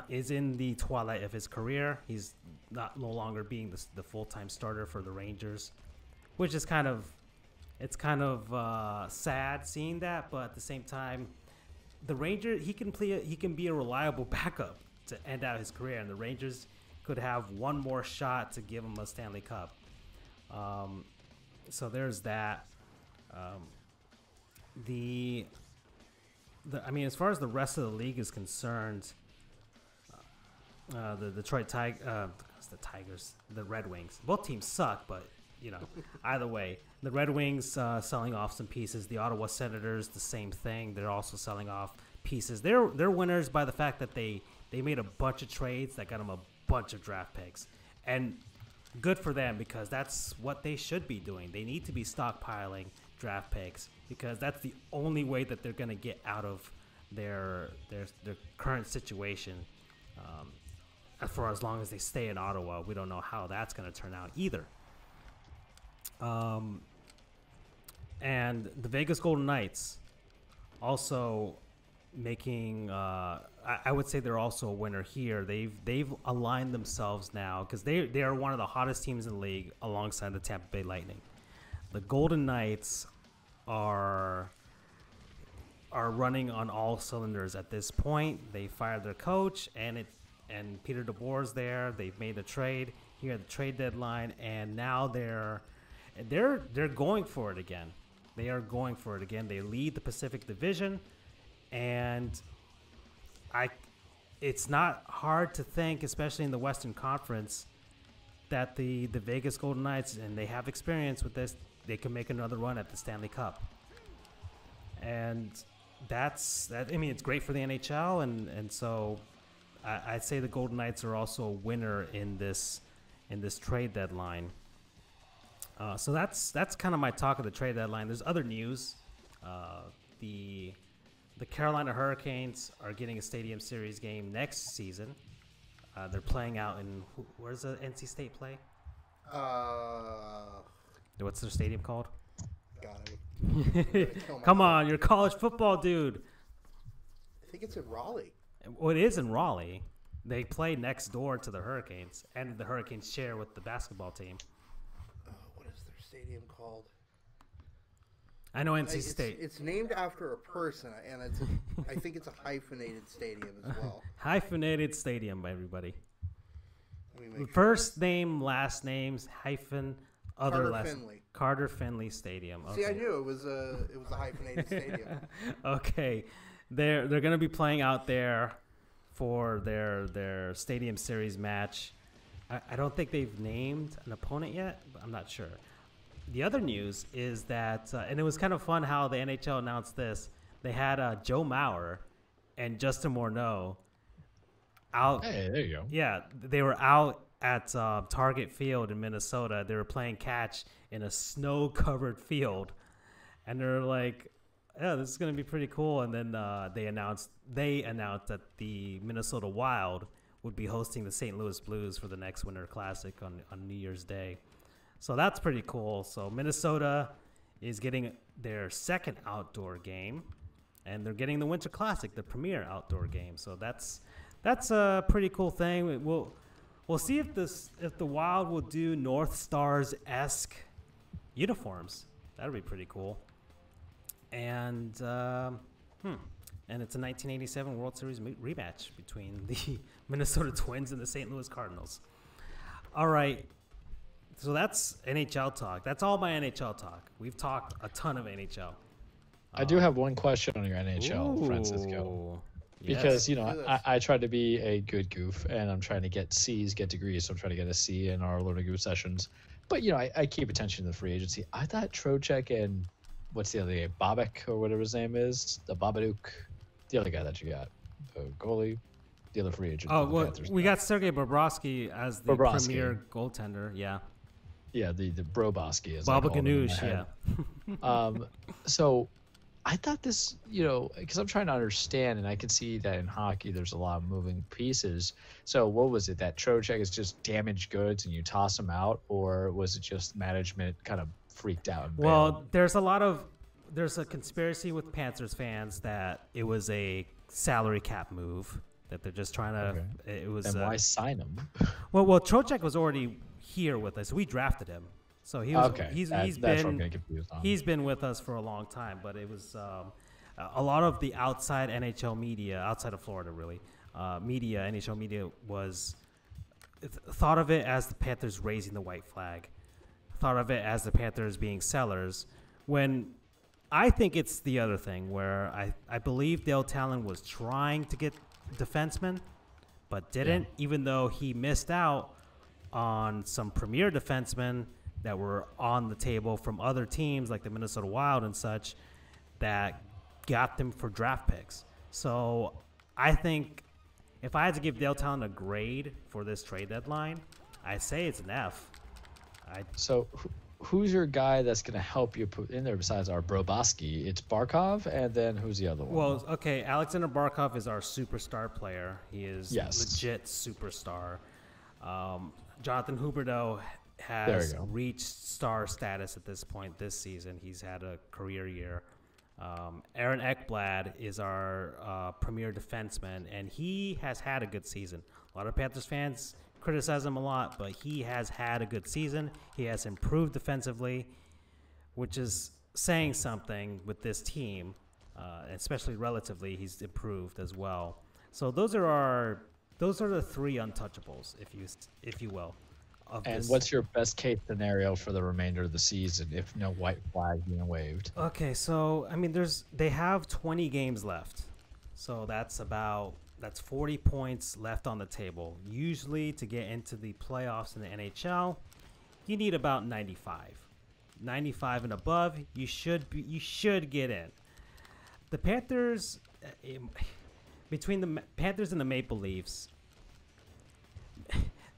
[SPEAKER 2] is in the twilight of his career. He's not no longer being the, the full time starter for the Rangers, which is kind of it's kind of uh, sad seeing that. But at the same time, the Ranger he can play he can be a reliable backup to end out his career, and the Rangers could have one more shot to give him a Stanley Cup. Um, so there's that. Um, the the I mean, as far as the rest of the league is concerned, uh, the Detroit Tig- uh, the Tigers, the Red Wings. Both teams suck, but you know, either way, the Red Wings uh, selling off some pieces. The Ottawa Senators, the same thing. They're also selling off pieces. They're they're winners by the fact that they they made a bunch of trades that got them a bunch of draft picks, and good for them because that's what they should be doing. They need to be stockpiling draft picks because that's the only way that they're going to get out of their their their current situation. Um, for as long as they stay in Ottawa. We don't know how that's going to turn out either. Um, and the Vegas Golden Knights also making. Uh, I, I, would say they're also a winner here. They've they've aligned themselves now because they they are one of the hottest teams in the league alongside the Tampa Bay Lightning. The Golden Knights are are running on all cylinders at this point. They fired their coach, and it and Peter DeBoer's there. They've made a trade here at the trade deadline, and now they're they're they're going for it again. They are going for it again. They lead the Pacific Division, and I, it's not hard to think, especially in the Western Conference, that the the Vegas Golden Knights and they have experience with this. They can make another run at the Stanley Cup, and that's that. I mean, it's great for the NHL, and and so I, would say the Golden Knights are also a winner in this in this trade deadline. Uh, so that's that's kind of my talk of the trade deadline. There's other news. Uh, the the Carolina Hurricanes are getting a Stadium Series game next season. Uh, they're playing out in where's the NC State play?
[SPEAKER 1] Uh,
[SPEAKER 2] what's their stadium called? It. Come on, you're a college football dude.
[SPEAKER 1] I think it's in Raleigh.
[SPEAKER 2] Well, it is in Raleigh. They play next door to the Hurricanes, and the Hurricanes share with the basketball team.
[SPEAKER 1] Uh, what is their stadium called?
[SPEAKER 2] I know NC
[SPEAKER 1] it's,
[SPEAKER 2] State.
[SPEAKER 1] It's named after a person, and it's a, I think it's a hyphenated stadium as well.
[SPEAKER 2] hyphenated stadium, by everybody. First sure. name, last names, hyphen, other
[SPEAKER 1] Carter
[SPEAKER 2] last
[SPEAKER 1] Finley.
[SPEAKER 2] Carter Finley Stadium.
[SPEAKER 1] Okay. See, I knew it was a it was a hyphenated stadium.
[SPEAKER 2] okay, they're they're going to be playing out there for their their Stadium Series match. I, I don't think they've named an opponent yet, but I'm not sure. The other news is that, uh, and it was kind of fun how the NHL announced this. They had uh, Joe Mauer and Justin Morneau out.
[SPEAKER 3] Hey, there you go.
[SPEAKER 2] Yeah, they were out at uh, Target Field in Minnesota. They were playing catch in a snow-covered field, and they're like, yeah, this is gonna be pretty cool. And then uh, they announced they announced that the Minnesota Wild would be hosting the St. Louis Blues for the next Winter Classic on on New Year's Day. So that's pretty cool. So Minnesota is getting their second outdoor game, and they're getting the Winter Classic, the premier outdoor game. So that's that's a pretty cool thing. We'll we'll see if this if the Wild will do North Stars esque uniforms. That'll be pretty cool and um, hmm, and it's a 1987 World Series rematch between the Minnesota Twins and the St. Louis Cardinals. All right, so that's NHL talk. That's all my NHL talk. We've talked a ton of NHL.
[SPEAKER 3] I do have one question on your NHL, Francisco. Because
[SPEAKER 2] yes.
[SPEAKER 3] you know, I. I try to be a good goof, and I'm trying to get C's, get degrees. So I'm trying to get a C in our learning goof sessions. But you know, I, I keep attention to the free agency. I thought Trocheck and what's the other guy, Bobek or whatever his name is, the Babadook, the other guy that you got, the goalie, the other free agent.
[SPEAKER 2] Oh well,
[SPEAKER 3] Panthers
[SPEAKER 2] we got Sergei Bobrovsky as the
[SPEAKER 3] Bobrovsky.
[SPEAKER 2] premier goaltender. Yeah,
[SPEAKER 3] yeah, the the Broboski is
[SPEAKER 2] Baba Ganoush. Yeah.
[SPEAKER 3] um, so I thought this, you know, because I'm trying to understand, and I can see that in hockey there's a lot of moving pieces. So what was it that Trocheck is just damaged goods and you toss them out, or was it just management kind of freaked out? And?
[SPEAKER 2] Well, there's a lot of there's a conspiracy with Panthers fans that it was a salary cap move that they're just trying to. It was
[SPEAKER 3] then
[SPEAKER 2] uh,
[SPEAKER 3] why sign him?
[SPEAKER 2] well, well, Trocheck was already here with us. We drafted him, so he was.
[SPEAKER 3] okay,
[SPEAKER 2] He's
[SPEAKER 3] that-
[SPEAKER 2] he's been
[SPEAKER 3] getting confused on.
[SPEAKER 2] he's been with us for a long time, but it was um, a- lot of the outside NHL media, outside of Florida, really, uh, media, NHL media was th- thought of it as the Panthers raising the white flag, thought of it as the Panthers being sellers, when I think it's the other thing where I, I believe Dale Tallon was trying to get defensemen, but didn't, even though he missed out on some premier defensemen that were on the table from other teams like the Minnesota Wild and such that got them for draft picks. So I think if I had to give Dale Tallon a grade for this trade deadline, I'd say it's an F. I
[SPEAKER 3] So who, who's your guy that's going to help you put in there besides our Broboski? It's Barkov, and then who's the other one?
[SPEAKER 2] Well, okay, Alexander Barkov is our superstar player. He is
[SPEAKER 3] Yes.
[SPEAKER 2] legit superstar. Um, Jonathan Huberdeau has reached star status at this point this season. He's had a career year. Um, Aaron Ekblad is our uh, premier defenseman, and he has had a good season. A lot of Panthers fans criticize him a lot, but he has had a good season. He has improved defensively which is saying something with this team, uh, especially relatively. He's improved as well. So those are our those are the three untouchables, if you if you will.
[SPEAKER 3] And
[SPEAKER 2] this.
[SPEAKER 3] what's your best case scenario for the remainder of the season if no white flag being waved?
[SPEAKER 2] Okay, so I mean, there's they have 20 games left, so that's about that's 40 points left on the table. Usually, to get into the playoffs in the NHL, you need about 95, 95 and above. You should be you should get in. The Panthers, uh, between the Panthers and the Maple Leafs,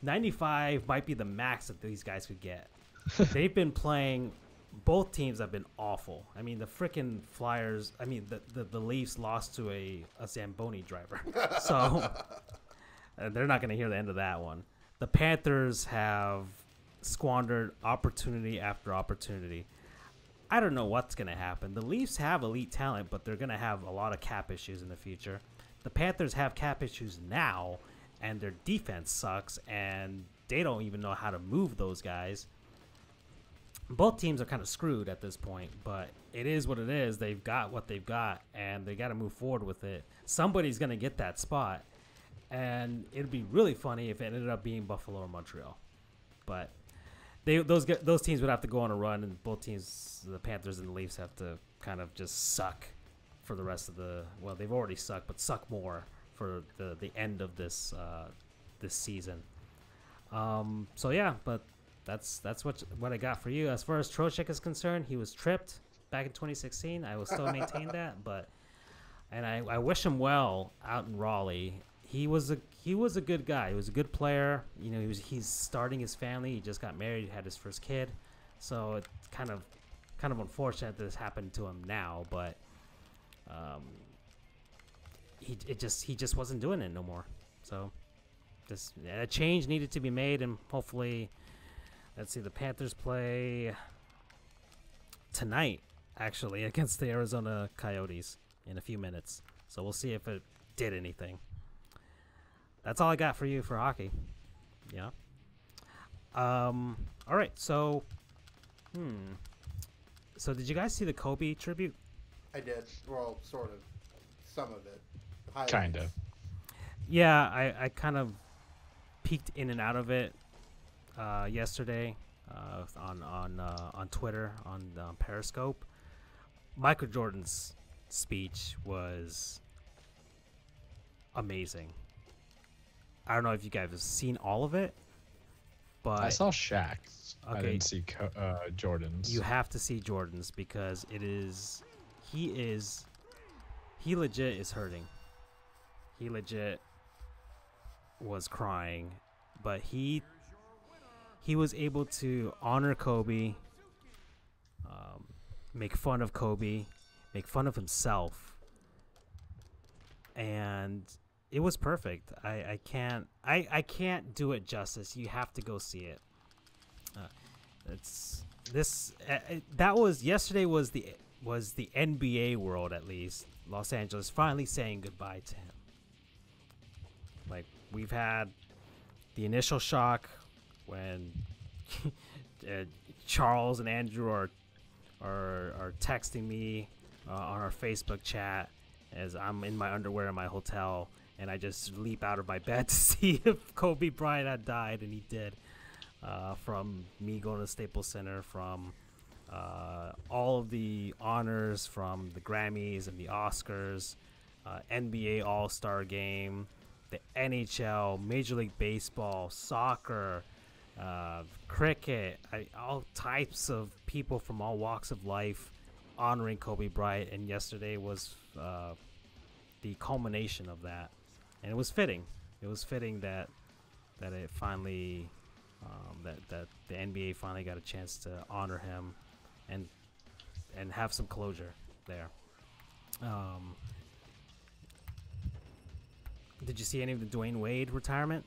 [SPEAKER 2] 95 might be the max that these guys could get. They've been playing. Both teams have been awful. I mean, the freaking Flyers. I mean, the, the, the Leafs lost to a, a Zamboni driver, so uh, they're not going to hear the end of that one. The Panthers have squandered opportunity after opportunity. I don't know what's going to happen. The Leafs have elite talent, but they're going to have a lot of cap issues in the future. The Panthers have cap issues now, and their defense sucks, and they don't even know how to move those guys. Both teams are kind of screwed at this point, but it is what it is. They've got what they've got, and they got to move forward with it. Somebody's going to get that spot, and it'd be really funny if it ended up being Buffalo or Montreal. But they those those teams would have to go on a run, and both teams, the Panthers and the Leafs, have to kind of just suck for the rest of the. Well, they've already sucked, but suck more for the the end of this uh, this season. Um, so yeah, but that's that's what what I got for you. As far as Trocheck is concerned, he was tripped back in 2016. I will still maintain that, but and I, I wish him well out in Raleigh. He was a he was a good guy. He was a good player. You know, he was he's starting his family. He just got married, had his first kid. So it's kind of kind of unfortunate that this happened to him now, but um, he it just he just wasn't doing it no more. So just a change needed to be made, and hopefully, let's see, the Panthers play tonight actually against the Arizona Coyotes in a few minutes. So we'll see if it did anything. That's all I got for you for hockey. Yeah. Um. All right. So, hmm. So did you guys see the Kobe tribute?
[SPEAKER 1] I did. Well, sort of. Some of it. Highlights.
[SPEAKER 3] Kinda.
[SPEAKER 2] Yeah, I, I kind of peeked in and out of it uh, yesterday uh, on on uh, on Twitter on um, Periscope. Michael Jordan's speech was amazing. I don't know if you guys have seen all of it, but
[SPEAKER 3] I saw Shaq's. I
[SPEAKER 2] Okay.
[SPEAKER 3] didn't see uh, Jordan's.
[SPEAKER 2] you have to see Jordan's because it is he is he legit is hurting. He legit was crying, but he he was able to honor Kobe, um, make fun of Kobe, make fun of himself, and it was perfect. I, I can't I, I can't do it justice. You have to go see it. Uh, it's this uh, uh, that was yesterday was the was the NBA world at least Los Angeles finally saying goodbye to him. Like we've had the initial shock when uh, Charles and Andrew are are are texting me uh, on our Facebook chat as I'm in my underwear in my hotel and I just leap out of my bed to see if Kobe Bryant had died and he did uh, from me going to Staples Center, from uh, all of the honors from the Grammys and the Oscars, uh, NBA All Star Game, the NHL, Major League Baseball, soccer, uh, cricket, I, all types of people from all walks of life honoring Kobe Bryant. And yesterday was uh, the culmination of that, and it was fitting. It was fitting that that it finally um, that that the NBA finally got a chance to honor him and and have some closure there. Um, did you see any of the Dwyane Wade retirement?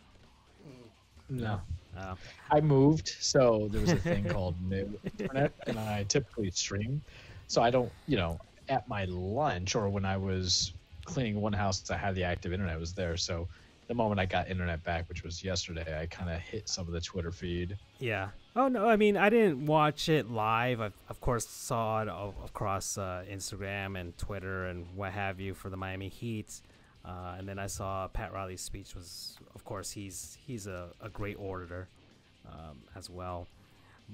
[SPEAKER 3] no.
[SPEAKER 2] Uh,
[SPEAKER 3] I moved, so there was a thing called new internet, and I typically stream. So I don't, you know, at my lunch or when I was cleaning one house I had the active internet was there. So the moment I got internet back, which was yesterday, I kind of hit some of the Twitter feed.
[SPEAKER 2] yeah. Oh no, I mean I didn't watch it live. I of course saw it across uh, Instagram and Twitter and what have you for the Miami Heat. Uh, and then I saw Pat Riley's speech was, of course, he's he's a, a great orator um, as well.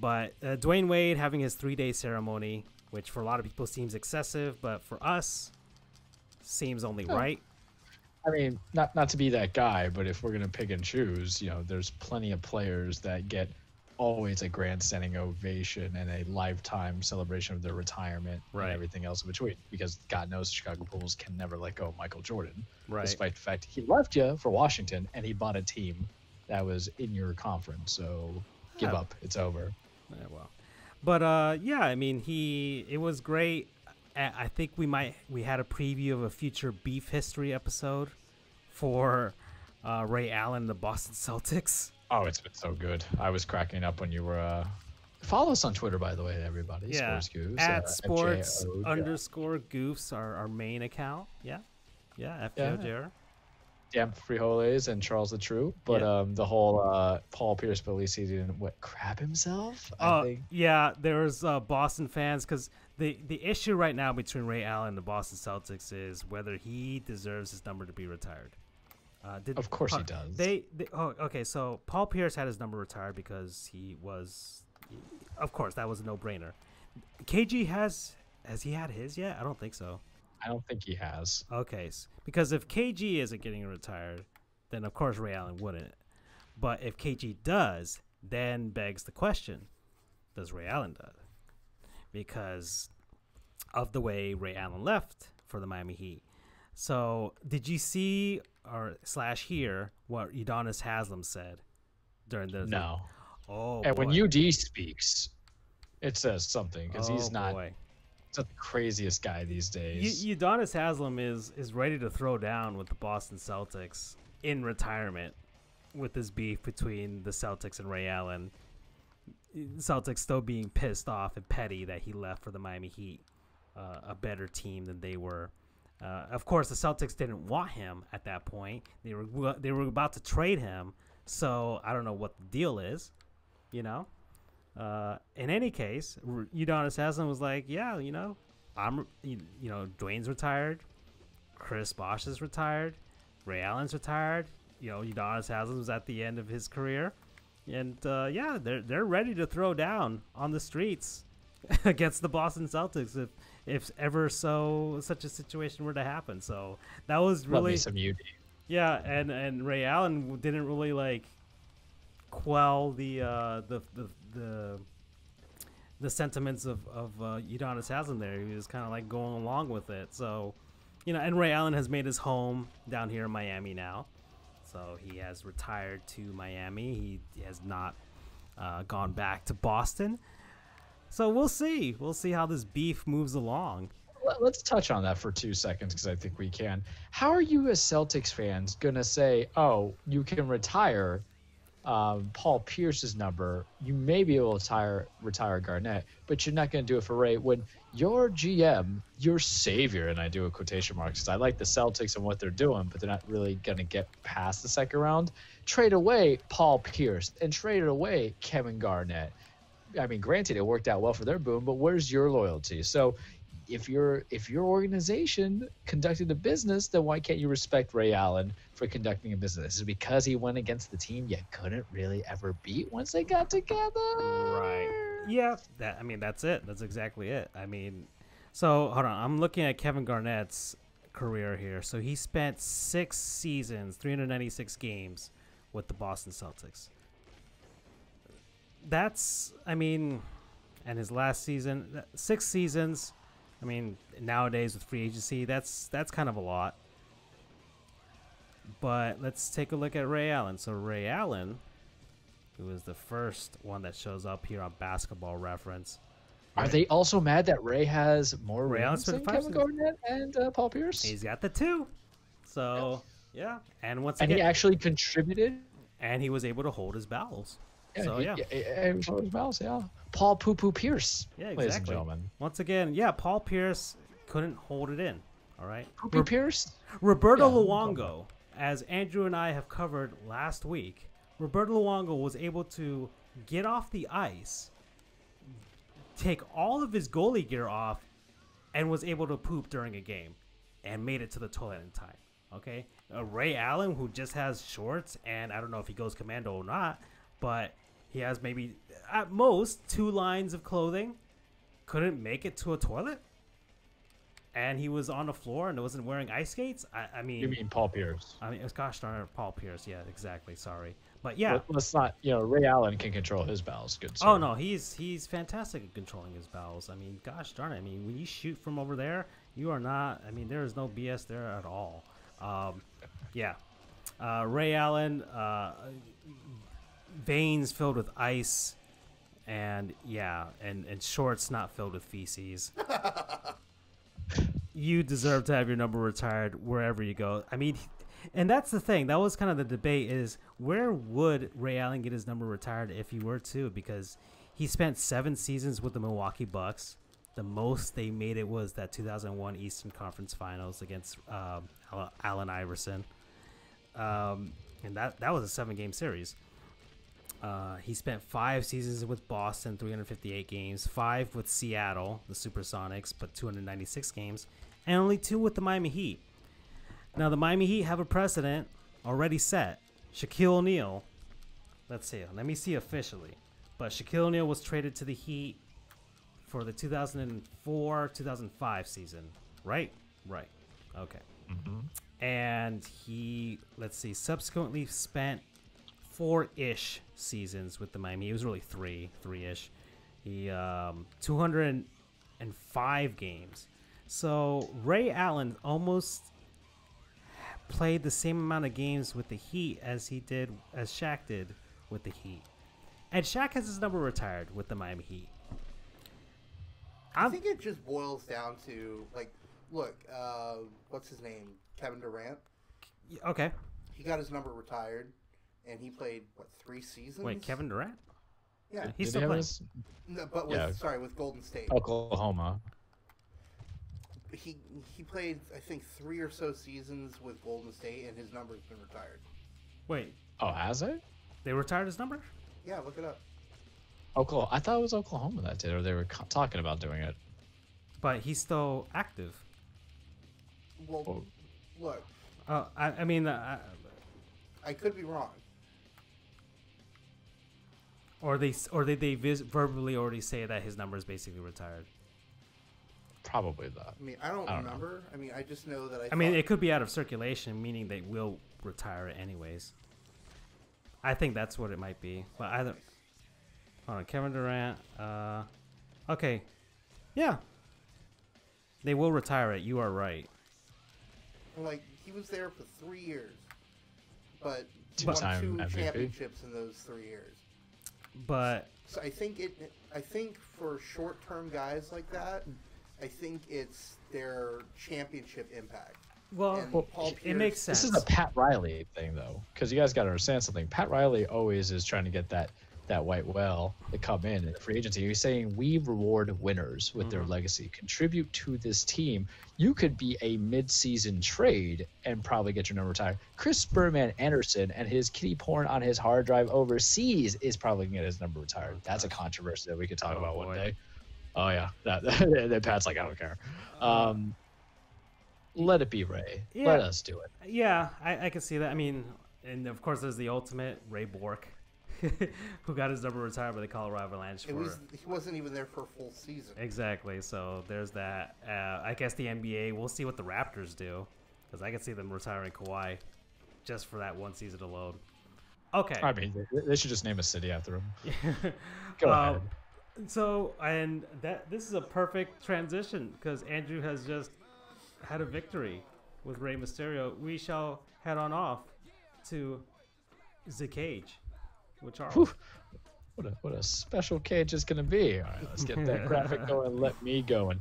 [SPEAKER 2] But uh, Dwyane Wade having his three day ceremony, which for a lot of people seems excessive, but for us seems only
[SPEAKER 3] Oh.
[SPEAKER 2] right.
[SPEAKER 3] I mean, not not to be that guy, but if we're gonna pick and choose, you know, there's plenty of players that get always a grandstanding ovation and a lifetime celebration of their retirement
[SPEAKER 2] Right.
[SPEAKER 3] and everything else in between. Because God knows the Chicago Bulls can never let go of Michael Jordan,
[SPEAKER 2] Right.
[SPEAKER 3] despite the fact he left you for Washington and he bought a team that was in your conference. So give
[SPEAKER 2] Yeah.
[SPEAKER 3] up, it's over.
[SPEAKER 2] Yeah, well, but uh, yeah, I mean, he it was great. I I think we might we had a preview of a future beef history episode for uh, Ray Allen, the Boston Celtics.
[SPEAKER 3] Oh, it's been so good. I was cracking up when you were. Uh... Follow us on Twitter, by the way, everybody.
[SPEAKER 2] Yeah,
[SPEAKER 3] Sports Goofs,
[SPEAKER 2] at
[SPEAKER 3] uh,
[SPEAKER 2] sports underscore goofs our, our main account. Yeah, yeah,
[SPEAKER 3] Yeah.
[SPEAKER 2] FJOJR.
[SPEAKER 3] Damp Frijoles and Charles the True, but
[SPEAKER 2] Yeah.
[SPEAKER 3] um, the whole uh, Paul Pierce Bellisi didn't what crap himself. I
[SPEAKER 2] Uh,
[SPEAKER 3] think.
[SPEAKER 2] yeah, there's uh, Boston fans because the the issue right now between Ray Allen and the Boston Celtics is whether he deserves his number to be retired. Uh, did,
[SPEAKER 3] Of course he does.
[SPEAKER 2] They, they oh okay. So Paul Pierce had his number retired because he was, of course, that was a no brainer. KG has has he had his yet? I don't think so.
[SPEAKER 3] I don't think he has.
[SPEAKER 2] Okay, because if KG isn't getting retired, then of course Ray Allen wouldn't. But if KG does, then begs the question: Does Ray Allen do? Because of the way Ray Allen left for the Miami Heat. So, did you see or slash hear what Udonis Haslem said during the?
[SPEAKER 3] No.
[SPEAKER 2] Oh,
[SPEAKER 3] and when. UD speaks, it says something because he's
[SPEAKER 2] Oh,
[SPEAKER 3] not
[SPEAKER 2] boy.
[SPEAKER 3] he's not the craziest guy these days.
[SPEAKER 2] U- Udonis Haslem is is ready to throw down with the Boston Celtics in retirement with this beef between the Celtics and Ray Allen. Celtics still being pissed off and petty that he left for the Miami Heat, uh, a better team than they were. Uh, of course, the Celtics didn't want him at that point. They were they were about to trade him, so I don't know what the deal is. You know. Uh, in any case, Udonis Haslem was like, "Yeah, you know, I'm, you, you know, Dwyane's retired, Chris Bosh is retired, Ray Allen's retired. You know, Udonis Haslem was at the end of his career, and uh, yeah, they're they're ready to throw down on the streets against the Boston Celtics if if ever so such a situation were to happen. So that was really
[SPEAKER 3] me some UD.
[SPEAKER 2] yeah, and and Ray Allen didn't really like quell the uh, the, the the the sentiments of of uh, Udonis Haslem there. He was kind of like going along with it. So, you know, and Ray Allen has made his home down here in Miami now. So he has retired to Miami. He, he has not uh, gone back to Boston. So we'll see. We'll see how this beef moves along.
[SPEAKER 3] Let- Let's touch on that for two seconds because I think we can. How are you, as Celtics fans, gonna say, "Oh, you can retire um, Paul Pierce's number. You may be able to retire retire Garnett, but you're not gonna do it for Ray." When your GM, your savior, and I do a quotation marks because I like the Celtics and what they're doing, but they're not really gonna get past the second round. Trade away Paul Pierce and trade away Kevin Garnett. I mean, granted, it worked out well for their boom, but where's your loyalty? So, if your if your organization conducted a business, then why can't you respect Ray Allen for conducting a business? Is it because he went against the team you couldn't really ever beat once they got together?
[SPEAKER 2] Right. Yeah. That I mean, that's it. That's exactly it. I mean, so hold on. I'm looking at Kevin Garnett's career here. So he spent six seasons, 396 games with the Boston Celtics. That's, I mean, and his last season, six seasons. I mean, nowadays with free agency, that's that's kind of a lot. But let's take a look at Ray Allen. So Ray Allen, who is the first one that shows up here on Basketball Reference.
[SPEAKER 3] Are they also mad that Ray has more
[SPEAKER 2] Ray Allen's
[SPEAKER 3] rings than Kevin Garnett and uh, Paul Pierce?
[SPEAKER 2] He's got the two. So yeah, and once
[SPEAKER 3] and
[SPEAKER 2] again,
[SPEAKER 3] he actually contributed.
[SPEAKER 2] and he was able to hold his bowels. So yeah,
[SPEAKER 3] he showed his yeah. Paul Poo Poo Pierce,
[SPEAKER 2] yeah,
[SPEAKER 3] ladies and gentlemen.
[SPEAKER 2] Once again, yeah, Paul Pierce couldn't hold it in. All right,
[SPEAKER 3] Poo Poo Pierce.
[SPEAKER 2] Roberto
[SPEAKER 3] Yeah,
[SPEAKER 2] Luongo, as Andrew and I have covered last week, Roberto Luongo was able to get off the ice, take all of his goalie gear off, and was able to poop during a game, and made it to the toilet in time. Okay, uh, Ray Allen, who just has shorts, and I don't know if he goes commando or not, but he has maybe at most two lines of clothing, couldn't make it to a toilet. And he was on the floor and wasn't wearing ice skates. I, I mean,
[SPEAKER 3] You mean Paul Pierce?
[SPEAKER 2] I mean, it's gosh darn it, Paul Pierce. Yeah, exactly. Sorry, but yeah.
[SPEAKER 3] Let- Let's not. You know, Ray Allen can control his bowels. Good.
[SPEAKER 2] oh no, he's he's fantastic at controlling his bowels. I mean, gosh darn it. I mean, when you shoot from over there, you are not. I mean, there is no BS there at all. Um, yeah, uh, Ray Allen, uh, veins filled with ice, and yeah, and and shorts not filled with feces. you deserve to have your number retired wherever you go. I mean, and that's the thing. That was kind of the debate: is where would Ray Allen get his number retired if he were to? Because he spent seven seasons with the Milwaukee Bucks. The most they made it was that 2001 Eastern Conference Finals against um, Allen Iverson, um, and that that was a seven-game series. Uh, he spent five seasons with Boston, 358 games, five with Seattle, the Supersonics, but 296 games, and only two with the Miami Heat. Now, the Miami Heat have a precedent already set. Shaquille O'Neal, let's see, let me see officially, but Shaquille O'Neal was traded to the Heat for the 2004 2005 season, right? Right. Okay. And he, let's see, subsequently spent four ish seasons with the Miami. It was really three, three ish. He um, 205 games. So Ray Allen almost played the same amount of games with the Heat as he did as Shaq did with the Heat. And Shaq has his number retired with the Miami Heat.
[SPEAKER 1] I
[SPEAKER 2] I'm,
[SPEAKER 1] think it just boils down to like, look, uh, what's his name? Kevin Durant.
[SPEAKER 2] okay.
[SPEAKER 1] He got his number retired, and he played what three seasons?
[SPEAKER 2] Wait, Kevin Durant?
[SPEAKER 1] Yeah,
[SPEAKER 2] He's
[SPEAKER 3] Did
[SPEAKER 2] still
[SPEAKER 3] he have
[SPEAKER 2] playing.
[SPEAKER 3] his-
[SPEAKER 1] no, but with
[SPEAKER 3] Yeah.
[SPEAKER 1] sorry with Golden State.
[SPEAKER 3] Oklahoma.
[SPEAKER 1] He he played I think three or so seasons with Golden State, and his number's been retired.
[SPEAKER 2] Wait,
[SPEAKER 3] Oh, has it?
[SPEAKER 2] they retired his number?
[SPEAKER 1] Yeah, look it up.
[SPEAKER 3] Oklahoma. I thought it was Oklahoma that did, or they were co- talking about doing it.
[SPEAKER 2] But he's still active.
[SPEAKER 1] Well,
[SPEAKER 3] Oh.
[SPEAKER 1] look,
[SPEAKER 2] Uh, I, I mean, uh,
[SPEAKER 1] I could be wrong.
[SPEAKER 2] Or they or they they vis- verbally already say that his number is basically retired.
[SPEAKER 3] probably that.
[SPEAKER 1] I mean, I don't,
[SPEAKER 3] I don't know.
[SPEAKER 1] remember. I mean, I just know that I.
[SPEAKER 2] I mean, it could be out of circulation, meaning they will retire it anyways. I think that's what it might be. But either. Hold on, Kevin Durant. Uh, okay, yeah. They will retire it. You are right.
[SPEAKER 1] like he was there for three years, but
[SPEAKER 3] Two-time
[SPEAKER 1] won two
[SPEAKER 3] MVP.
[SPEAKER 1] championships in those three years.
[SPEAKER 2] But
[SPEAKER 1] So I think it. I think for short-term guys like that, I think it's their championship impact.
[SPEAKER 2] well,
[SPEAKER 1] And Paul
[SPEAKER 2] it makes sense.
[SPEAKER 3] This is a Pat Riley thing, though, because you guys got to understand something. Pat Riley always is trying to get that that white whale to come in in the free agency. You're saying we reward winners with their legacy, contribute to this team. You could be a mid-season trade and probably get your number retired. Chris Birdman Andersen and his kitty porn on his hard drive overseas is probably gonna get his number retired. That's a controversy that we could talk
[SPEAKER 2] Oh,
[SPEAKER 3] about one day. Oh yeah, that, that Pat's like I don't care. Um, let it be Ray.
[SPEAKER 2] Yeah.
[SPEAKER 3] Let us do it.
[SPEAKER 2] Yeah, I, I can see that. I mean, and of course, there's the ultimate Ray Bourque, who got his number retired by the Colorado Avalanche. For,
[SPEAKER 1] was he wasn't even there for a full season.
[SPEAKER 2] Exactly. So there's that. Uh, I guess the NBA. We'll see what the Raptors do, because I can see them retiring Kawhi, just for that one season alone. Okay.
[SPEAKER 3] I mean, they, they should just name a city after him. Go
[SPEAKER 2] Um,
[SPEAKER 3] ahead.
[SPEAKER 2] So, and that this is a perfect transition because Andrew has just had a victory with Rey Mysterio. We shall head on off to the cage
[SPEAKER 3] Whew. What a what a special cage it's gonna be. All right, let's get that graphic going. Let me go and.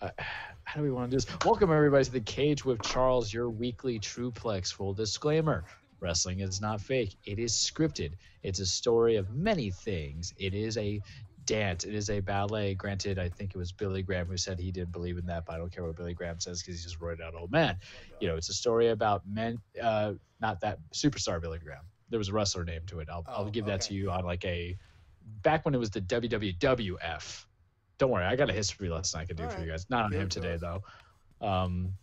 [SPEAKER 3] Uh, how do we want to do this? Welcome everybody to the cage with Charles, your weekly TruePlex. Full disclaimer: wrestling is not fake. It is scripted. It's a story of many things. It is a dance. It is a ballet. Granted, I think it was Billy Graham who said he didn't believe in that, but I don't care what Billy Graham says because he's just roided out old man. You know, it's a story about men. Uh, not that superstar Billy Graham. There was a wrestler name to it. I'll, I'll
[SPEAKER 1] Oh,
[SPEAKER 3] give that to you on like a back when it was the WWWF. Don't worry, I got a history lesson I can do
[SPEAKER 1] All
[SPEAKER 3] for you guys. Not on him today though. Um,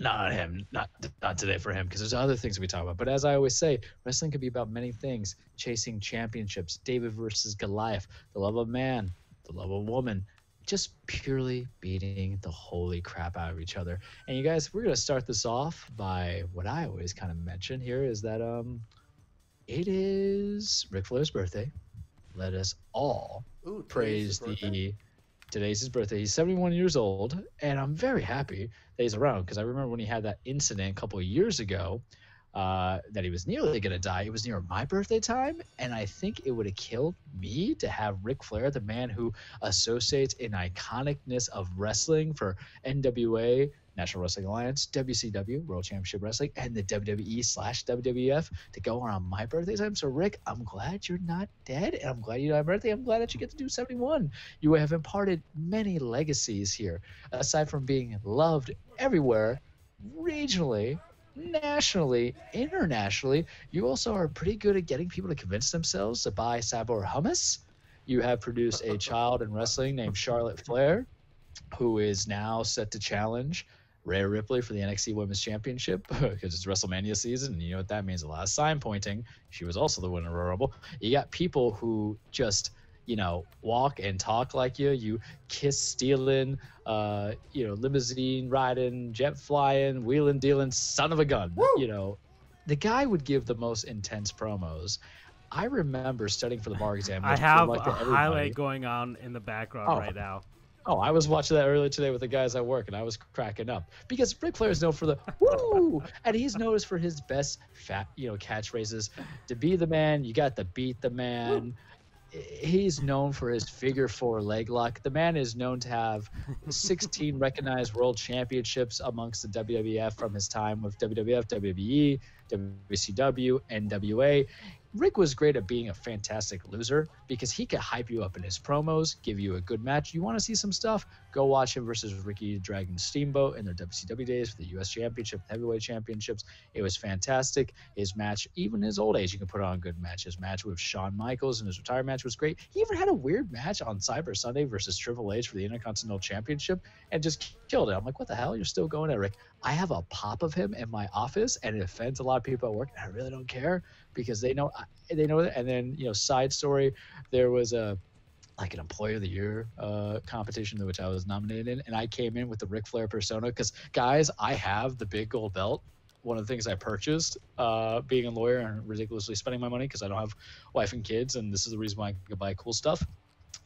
[SPEAKER 3] not on him. Not not today for him because there's other things we talk about. But as I always say, wrestling could be about many things: chasing championships, David versus Goliath, the love of man, the love of woman, just purely beating the holy crap out of each other. And you guys, we're gonna start this off by what I always kind of mention here is that um, it is Ric Flair's birthday. Let us all
[SPEAKER 1] Ooh,
[SPEAKER 3] praise the today's his birthday. He's 71 years old, and I'm very happy that he's around because I remember when he had that incident a couple of years ago uh, that he was nearly gonna die. It was near my birthday time, and I think it would have killed me to have Ric Flair, the man who associates an iconicness of wrestling for NWA. National Wrestling Alliance, WCW, World Championship Wrestling, and the WWE slash WWF to go around my birthday time. So, Rick, I'm glad you're not dead, and I'm glad you have birthday. I'm glad that you get to do 71. You have imparted many legacies here, aside from being loved everywhere, regionally, nationally, internationally. You also are pretty good at getting people to convince themselves to buy Sabor hummus. You have produced a child in wrestling named Charlotte Flair, who is now set to challenge Rhea Ripley for the NXT Women's Championship because it's WrestleMania season, and you know what that means—a lot of sign pointing. She was also the winner of Royal Rumble. You got people who just, you know, walk and talk like you. You kiss stealing, uh, you know, limousine riding, jet flying, wheeling dealing, son of a gun. You know, the guy would give the most intense promos. I remember studying for the bar exam.
[SPEAKER 2] I have
[SPEAKER 3] like
[SPEAKER 2] a highlight going on in the background
[SPEAKER 3] Oh.
[SPEAKER 2] right now.
[SPEAKER 3] Oh, I was watching that earlier today with the guys at work, and I was cracking up because Ric Flair is known for the woo, and he's noticed for his best fat, you know, catchphrases. To be the man, you got to beat the man. He's known for his figure four leg lock. The man is known to have 16 recognized world championships amongst the WWF from his time with WWF, WWE, WCW, NWA. Rick was great at being a fantastic loser because he could hype you up in his promos, give you a good match. You want to see some stuff? Go watch him versus Ricky Dragon Steamboat in their WCW days for the U.S. Championship, Heavyweight Championships. It was fantastic. His match, even his old age, you can put on a good match. His match with Shawn Michaels and his retirement match was great. He even had a weird match on Cyber Sunday versus Triple H for the Intercontinental Championship and just killed it. I'm like, what the hell? You're still going at Rick? I have a pop of him in my office, and it offends a lot of people at work. And I really don't care because they know they know that. And then you know, side story, there was a like an Employee of the Year uh, competition, in which I was nominated in, and I came in with the Ric Flair persona. Because guys, I have the big gold belt. One of the things I purchased, uh, being a lawyer and ridiculously spending my money because I don't have wife and kids, and this is the reason why I can buy cool stuff.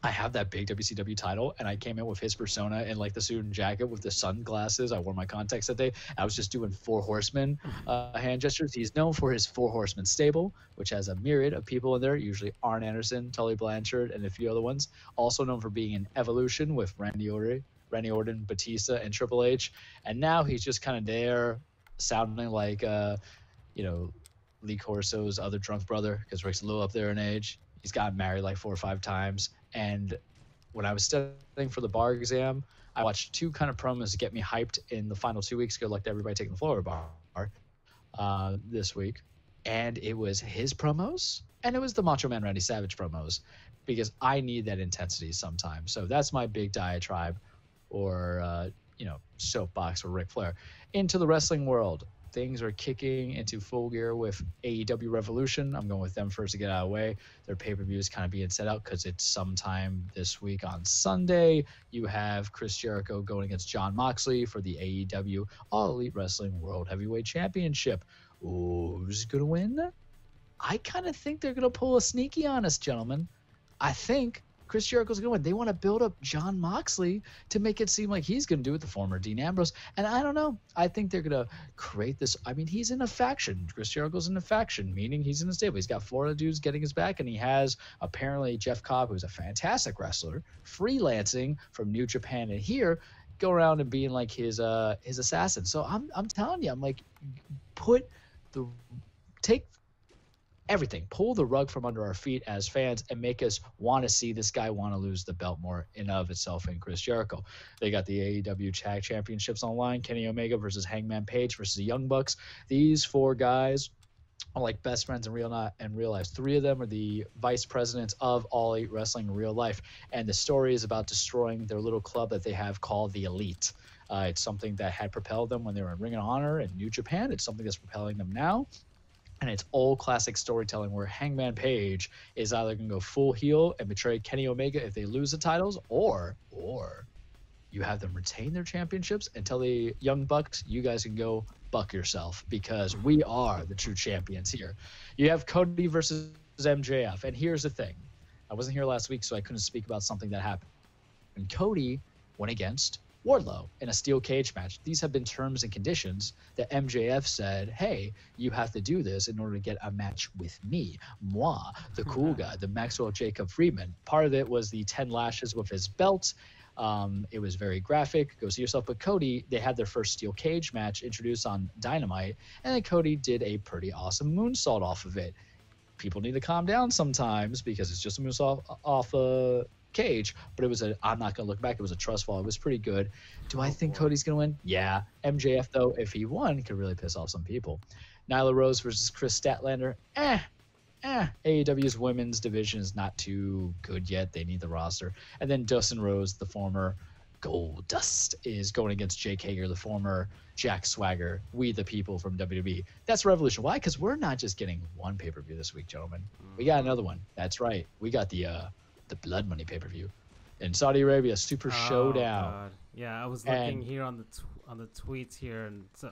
[SPEAKER 3] I have that big WCW title, and I came in with his persona in like the suit and jacket with the sunglasses. I wore my contacts that day. I was just doing four horsemen uh, hand gestures. He's known for his four horsemen stable, which has a myriad of people in there, usually Arn Anderson, Tully Blanchard, and a few other ones. Also known for being in Evolution with Randy Orton, Randy Orton, Batista, and Triple H. And now he's just kind of there, sounding like, uh, you know, Lee Corso's other drunk brother, because Rick's a little up there in age. He's gotten married like four or five times and when I was studying for the bar exam, I watched two kind of promos to get me hyped in the final two weeks. Good luck to everybody taking the Florida bar uh, this week. And it was his promos and it was the Macho Man Randy Savage promos because I need that intensity sometimes. So that's my big diatribe or, uh, you know, soapbox for Ric Flair. Into the wrestling world things are kicking into full gear with AEW Revolution. I'm going with them first to get out of the way. Their pay per view is kind of being set out because it's sometime this week on Sunday. You have Chris Jericho going against Jon Moxley for the AEW All Elite Wrestling World Heavyweight Championship. Ooh, who's going to win? I kind of think they're going to pull a sneaky on us, gentlemen. I think Chris Jericho's going to win. They want to build up Jon Moxley to make it seem like he's going to do it, the former Dean Ambrose. And I don't know. I think they're going to create this. I mean, he's in a faction. Chris Jericho's in a faction, meaning he's in a stable. He's got Florida dudes getting his back, and he has apparently Jeff Cobb, who's a fantastic wrestler, freelancing from New Japan and here, go around and being like his uh his assassin. So I'm I'm telling you, I'm like, put the take everything. Pull the rug from under our feet as fans and make us want to see this guy want to lose the belt more in of itself in Chris Jericho. They got the AEW Tag Championships online, Kenny Omega versus Hangman Page versus the Young Bucks. These four guys are like best friends in real not in real life. Three of them are the vice presidents of All Elite Wrestling in real life, and the story is about destroying their little club that they have called the Elite. Uh, it's something that had propelled them when they were in Ring of Honor and New Japan. It's something that's propelling them now and it's old classic storytelling where Hangman Page is either going to go full heel and betray Kenny Omega if they lose the titles, or or you have them retain their championships and tell the Young Bucks, you guys can go buck yourself because we are the true champions here. You have Cody versus MJF, and here's the thing: I wasn't here last week, so I couldn't speak about something that happened. And Cody went against Wardlow in a steel cage match. These have been terms and conditions that MJF said, hey, you have to do this in order to get a match with me, moi, the cool guy, the Maxwell Jacob Friedman. Part of it was the 10 lashes with his belt. Um, it was very graphic. Go see yourself. But Cody, they had their first steel cage match introduced on Dynamite, and then Cody did a pretty awesome moonsault off of it. People need to calm down sometimes because it's just a moonsault off a cage, but it was a I'm not gonna look back. It was a trust fall. It was pretty good. Do I oh, think. Cody's gonna win? Yeah. MJF though, if he won, could really piss off some people. Nyla Rose versus Kris Statlander. Eh. Eh. AEW's women's division is not too good yet. They need the roster. And then Dustin Rhodes, the former Gold Dust, is going against Jake Hager, the former Jack Swagger, we the people from WWE. That's Revolution. Why? Because we're not just getting one pay per view this week, gentlemen. We got another one. That's right. We got the uh, the Blood Money pay per view in Saudi Arabia, Super oh, Showdown. God.
[SPEAKER 2] Yeah, I was looking and, here on the tw- on the tweets here, and so,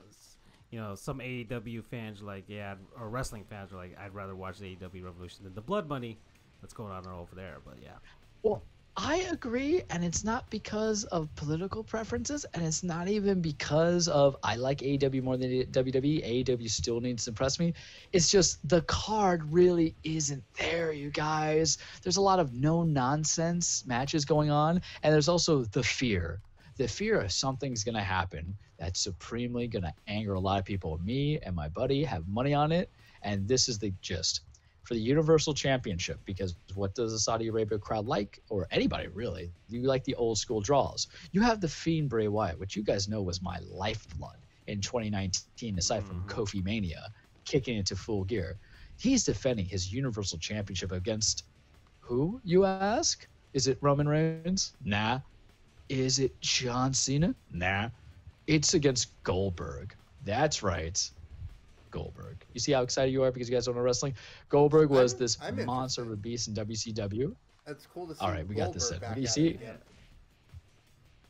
[SPEAKER 2] you know some AEW fans are like, yeah, or wrestling fans are like, I'd rather watch the AEW Revolution than the Blood Money that's going on over there. But yeah.
[SPEAKER 3] Well, I agree, and it's not because of political preferences, and it's not even because of I like AEW more than WWE. AEW still needs to impress me. It's just the card really isn't there, you guys. There's a lot of no nonsense matches going on, and there's also the fear. The fear of something's gonna happen that's supremely gonna anger a lot of people. Me and my buddy have money on it, and this is the gist for the Universal Championship because what does the Saudi Arabia crowd like, or anybody really? You like the old school draws. You have the Fiend Bray Wyatt, which you guys know was my lifeblood in 2019, aside from mm-hmm. Kofi Mania, kicking into full gear. He's defending his Universal Championship against who, you ask? Is it Roman Reigns? Nah. Is it John Cena? Nah. It's against Goldberg. That's right. Goldberg. You see how excited you are because you guys don't know wrestling? Goldberg was I'm, this I'm monster of a beast in WCW.
[SPEAKER 1] That's cool to see.
[SPEAKER 3] All right, we got this
[SPEAKER 1] Goldberg back
[SPEAKER 3] You see?
[SPEAKER 1] again.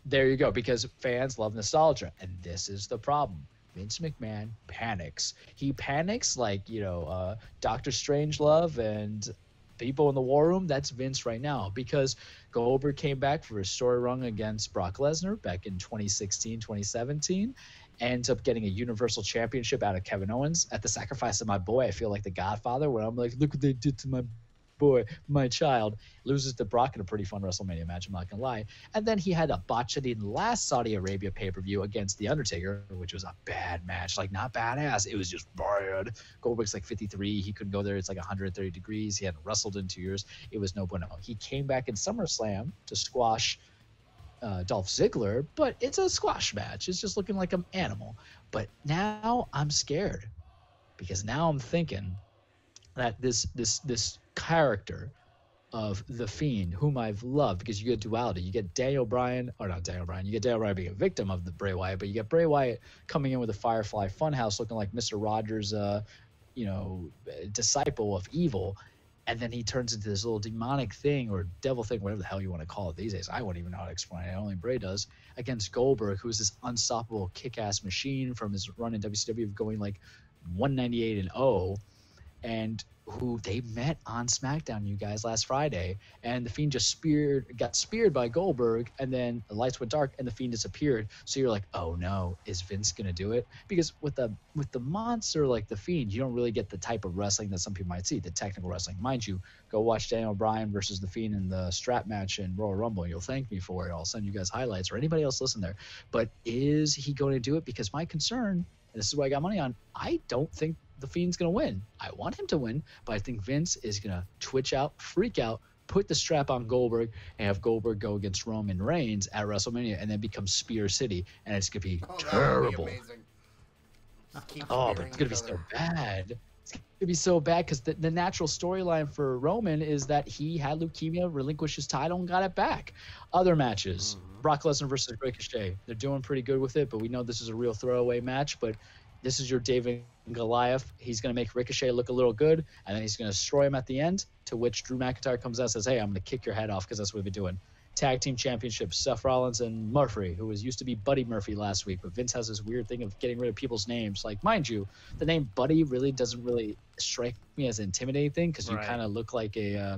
[SPEAKER 3] There you go, because fans love nostalgia, and this is the problem. Vince McMahon panics. He panics like you know, uh, Doctor Strangelove and people in the War Room. That's Vince right now because Goldberg came back for his story run against Brock Lesnar back in 2016, 2017. Ends up getting a Universal Championship out of Kevin Owens at the sacrifice of my boy. I feel like the Godfather, when I'm like, look what they did to my boy, my child, loses to Brock in a pretty fun WrestleMania match. I'm not gonna lie. And then he had a botch it in last Saudi Arabia pay per view against The Undertaker, which was a bad match. Like not badass, it was just bad. Goldberg's like 53. He couldn't go there. It's like 130 degrees. He hadn't wrestled in two years. It was no bueno. He came back in SummerSlam to squash uh, Dolph Ziggler, but it's a squash match. It's just looking like an animal. But now I'm scared because now I'm thinking that this this this character of the Fiend, whom I've loved, because you get duality. You get Daniel Bryan, or not Daniel Bryan, you get Daniel Bryan being a victim of the Bray Wyatt, but you get Bray Wyatt coming in with a Firefly Funhouse, looking like Mister Rogers, uh, you know, disciple of evil, and then he turns into this little demonic thing or devil thing, whatever the hell you want to call it these days. I wouldn't even know how to explain it. Only Bray does against Goldberg, who's this unstoppable kick-ass machine from his run in WCW of going like 198 and 0 and who they met on SmackDown, you guys, last Friday, and the Fiend just speared, got speared by Goldberg, and then the lights went dark, and the Fiend disappeared. So you're like, oh no, is Vince gonna do it? Because with the with the monster like the Fiend, you don't really get the type of wrestling that some people might see, the technical wrestling. Mind you, go watch Daniel Bryan versus the Fiend in the strap match in Royal Rumble. You'll thank me for it. I'll send you guys highlights or anybody else listen there. But is he going to do it? Because my concern, this is what I got money on, I don't think the Fiend's going to win. I want him to win, but I think Vince is going to twitch out, freak out, put the strap on Goldberg, and have Goldberg go against Roman Reigns at WrestleMania, and then become Spear City, and it's going to be
[SPEAKER 1] Oh, be
[SPEAKER 3] terrible.
[SPEAKER 1] amazing.
[SPEAKER 3] Oh, but it's gonna be so bad. It's gonna be so bad because the, the natural storyline for Roman is that he had leukemia, relinquished his title, and got it back. Other matches, Brock Lesnar versus Ricochet, they're doing pretty good with it, but we know this is a real throwaway match. But this is your David Goliath. He's gonna make Ricochet look a little good, and then he's gonna destroy him at the end. To which Drew McIntyre comes out and says, "Hey, I'm gonna kick your head off because that's what we've been doing." Tag team championship, Seth Rollins and Murphy, who was used to be Buddy Murphy last week, but Vince has this weird thing of getting rid of people's names. Like, mind you, the name Buddy really doesn't really strike me as intimidating thing because you
[SPEAKER 2] Right.
[SPEAKER 3] kind of look like a uh,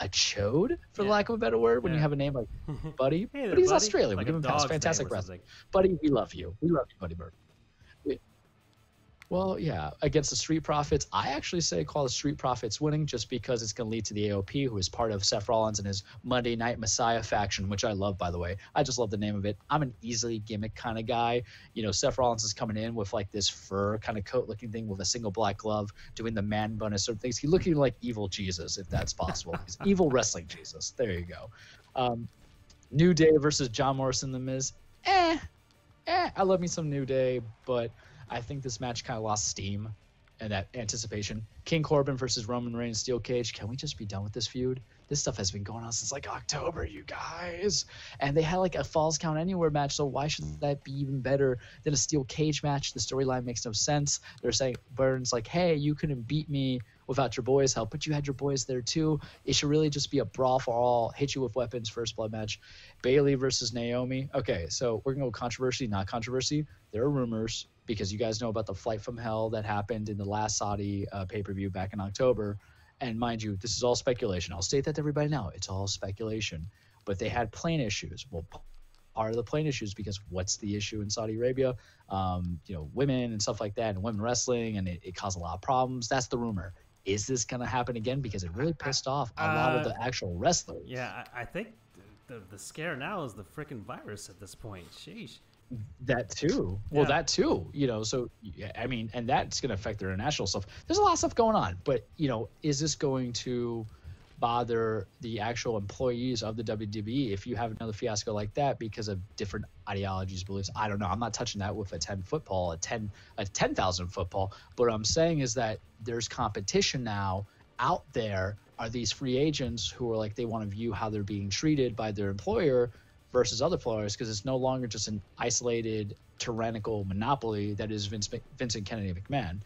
[SPEAKER 3] a chode, for
[SPEAKER 2] Yeah.
[SPEAKER 3] lack of a better word, when you have a name like Buddy.
[SPEAKER 2] Hey there,
[SPEAKER 3] but he's
[SPEAKER 2] buddy.
[SPEAKER 3] Australian.
[SPEAKER 2] Like
[SPEAKER 3] we give
[SPEAKER 2] a
[SPEAKER 3] him pass. Fantastic
[SPEAKER 2] name or
[SPEAKER 3] wrestler.
[SPEAKER 2] something.
[SPEAKER 3] Buddy, we love you. We love you, Buddy Bird. We- Well, yeah, against the Street Profits, I actually say call the Street Profits winning just because it's going to lead to the AOP, who is part of Seth Rollins and his Monday Night Messiah faction, which I love, by the way. I just love the name of it. I'm an easily gimmick kind of guy. You know, Seth Rollins is coming in with like this fur kind of coat looking thing with a single black glove, doing the man bun and sort of things. He's looking like evil Jesus, if that's possible. He's evil wrestling Jesus. There you go. Um, New Day versus John Morrison, The Miz. Eh, eh. I love me some New Day, but I think this match kind of lost steam and that anticipation. King Corbin versus Roman Reigns, Steel Cage. Can we just be done with this feud? This stuff has been going on since like October, you guys. And they had like a Falls Count Anywhere match, so why should that be even better than a Steel Cage match? The storyline makes no sense. They're saying Burns like, hey, you couldn't beat me without your boys' help, but you had your boys there too. It should really just be a brawl for all, hit you with weapons, first blood match. Bayley versus Naomi. Okay, so we're gonna go controversy, not controversy. There are rumors because you guys know about the flight from hell that happened in the last Saudi uh, pay per view back in October. And mind you, this is all speculation. I'll state that to everybody now. It's all speculation. But they had plane issues. Well, part of the plane issues because what's the issue in Saudi Arabia? Um, you know, women and stuff like that, and women wrestling, and it, it caused a lot of problems. That's the rumor. Is this going to happen again? Because it really pissed off a lot of
[SPEAKER 2] Uh,
[SPEAKER 3] the actual wrestlers.
[SPEAKER 2] Yeah, I, I think the, the the scare now is the freaking virus at this point. Sheesh.
[SPEAKER 3] That too. Well,
[SPEAKER 2] Yeah.
[SPEAKER 3] that too. You know, so yeah, I mean, and that's going to affect their international stuff. There's a lot of stuff going on, but you know, is this going to bother the actual employees of the WWE if you have another fiasco like that because of different ideologies, beliefs? I don't know. I'm not touching that with a 10 foot pole, a 10 a 10,000 foot pole. But what I'm saying is that there's competition now out there. Are these free agents who are like they want to view how they're being treated by their employer versus other players because it's no longer just an isolated tyrannical monopoly that is Vince, Vincent Kennedy McMahon.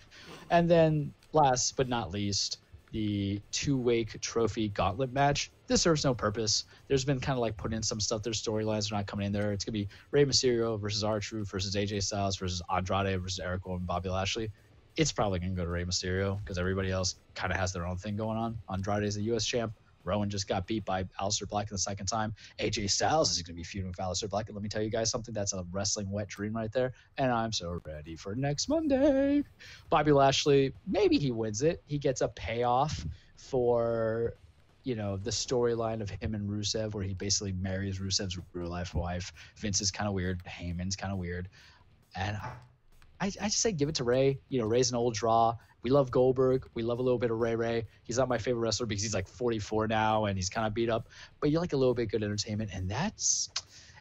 [SPEAKER 3] And then last but not least, the Tuwaiq trophy gauntlet match. This serves no purpose. There's been kind of like put in some stuff. Their storylines are not coming in there. It's gonna be Rey Mysterio versus R-Truth versus AJ Styles versus Andrade versus Eric and Bobby Lashley. It's probably gonna go to Rey Mysterio because everybody else kind of has their own thing going on. Andrade is the U.S. champ. Rowan just got beat by Aleister Black in the second time. AJ Styles is going to be feuding with Aleister Black. And let me tell you guys something that's a wrestling wet dream right there. And I'm so ready for next Monday. Bobby Lashley, maybe he wins it. He gets a payoff for, you know, the storyline of him and Rusev, where he basically marries Rusev's real life wife. Vince is kind of weird. Heyman's kind of weird. And I, I, I just say give it to Rey. You know, Rey's an old draw. We love Goldberg. We love a little bit of Rey Rey. He's not my favorite wrestler because he's like 44 now and he's kind of beat up. But you like a little bit good entertainment, and that's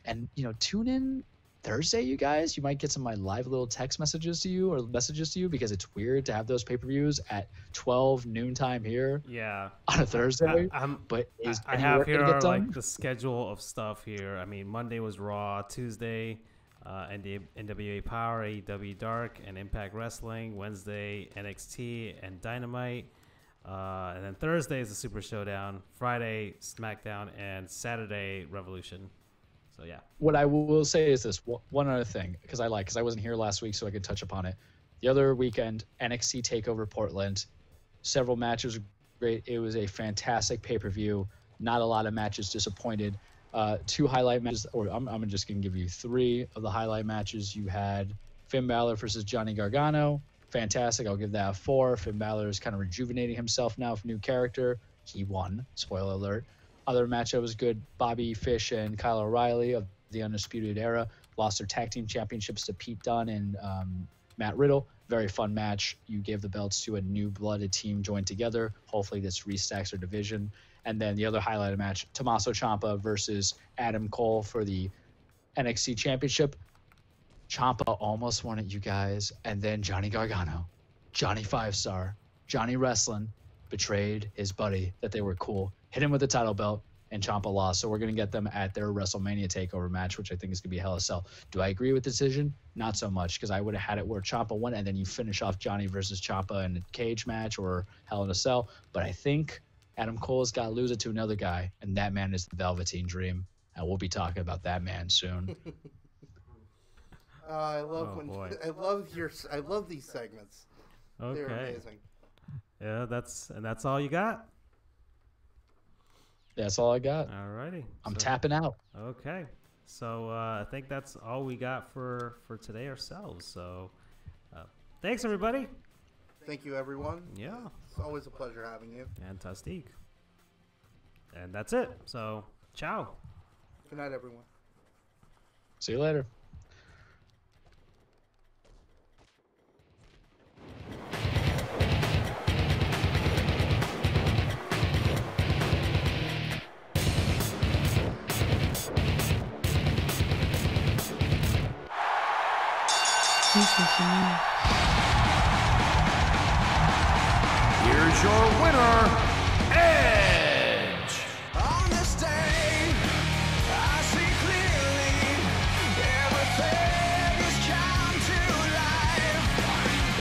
[SPEAKER 3] and you know tune in Thursday, you guys. You might get some of my live little text messages to you or messages to you because it's weird to have those pay per views at 12 noontime here.
[SPEAKER 2] Yeah.
[SPEAKER 3] On a Thursday.
[SPEAKER 2] I, am
[SPEAKER 3] but is
[SPEAKER 2] I have here are, like the schedule of stuff here. I mean, Monday was Raw. Tuesday uh, NWA Power, AEW Dark, and Impact Wrestling. Wednesday, NXT and Dynamite. Uh, and then Thursday is the Super Showdown. Friday, SmackDown, and Saturday, Revolution. So yeah.
[SPEAKER 3] What I will say is this: one other thing, because I like, because I wasn't here last week, so I could touch upon it. The other weekend, NXT Takeover Portland, several matches great. It was a fantastic pay per view. Not a lot of matches disappointed. Uh, two highlight matches, or I'm, I'm just going to give you three of the highlight matches. You had Finn Balor versus Johnny Gargano. Fantastic. I'll give that a four. Finn Balor is kind of rejuvenating himself now with new character. He won. Spoiler alert. Other matchup was good. Bobby Fish and Kyle O'Reilly of the Undisputed Era lost their tag team championships to Pete Dunne and um, Matt Riddle. Very fun match. You gave the belts to a new blooded team joined together. Hopefully, this restacks their division. And then the other highlighted match, Tommaso Ciampa versus Adam Cole for the NXT Championship. Ciampa almost won it, you guys. And then Johnny Gargano, Johnny Five Star, Johnny Wrestling betrayed his buddy that they were cool, hit him with the title belt, and Ciampa lost. So we're going to get them at their WrestleMania takeover match, which I think is going to be hell of a sell. Do I agree with the decision? Not so much, because I would have had it where Ciampa won, and then you finish off Johnny versus Ciampa in a cage match or Hell in a Cell. But I think Adam Cole's got to lose it to another guy, and that man is the Velveteen Dream. And we'll be talking about that man soon.
[SPEAKER 1] uh, I love oh, when boy. I love your I love these segments. Okay. They're amazing.
[SPEAKER 2] Yeah, that's and that's all you got.
[SPEAKER 3] That's all I got.
[SPEAKER 2] Alrighty.
[SPEAKER 3] I'm so, tapping out.
[SPEAKER 2] Okay. So uh, I think that's all we got for for today ourselves. So uh, thanks everybody.
[SPEAKER 1] Thank you everyone.
[SPEAKER 2] Yeah.
[SPEAKER 1] It's always a pleasure having you.
[SPEAKER 2] Fantastic. And that's it. So, ciao.
[SPEAKER 1] Good night, everyone.
[SPEAKER 3] See you later.
[SPEAKER 4] Here's your winner, Edge.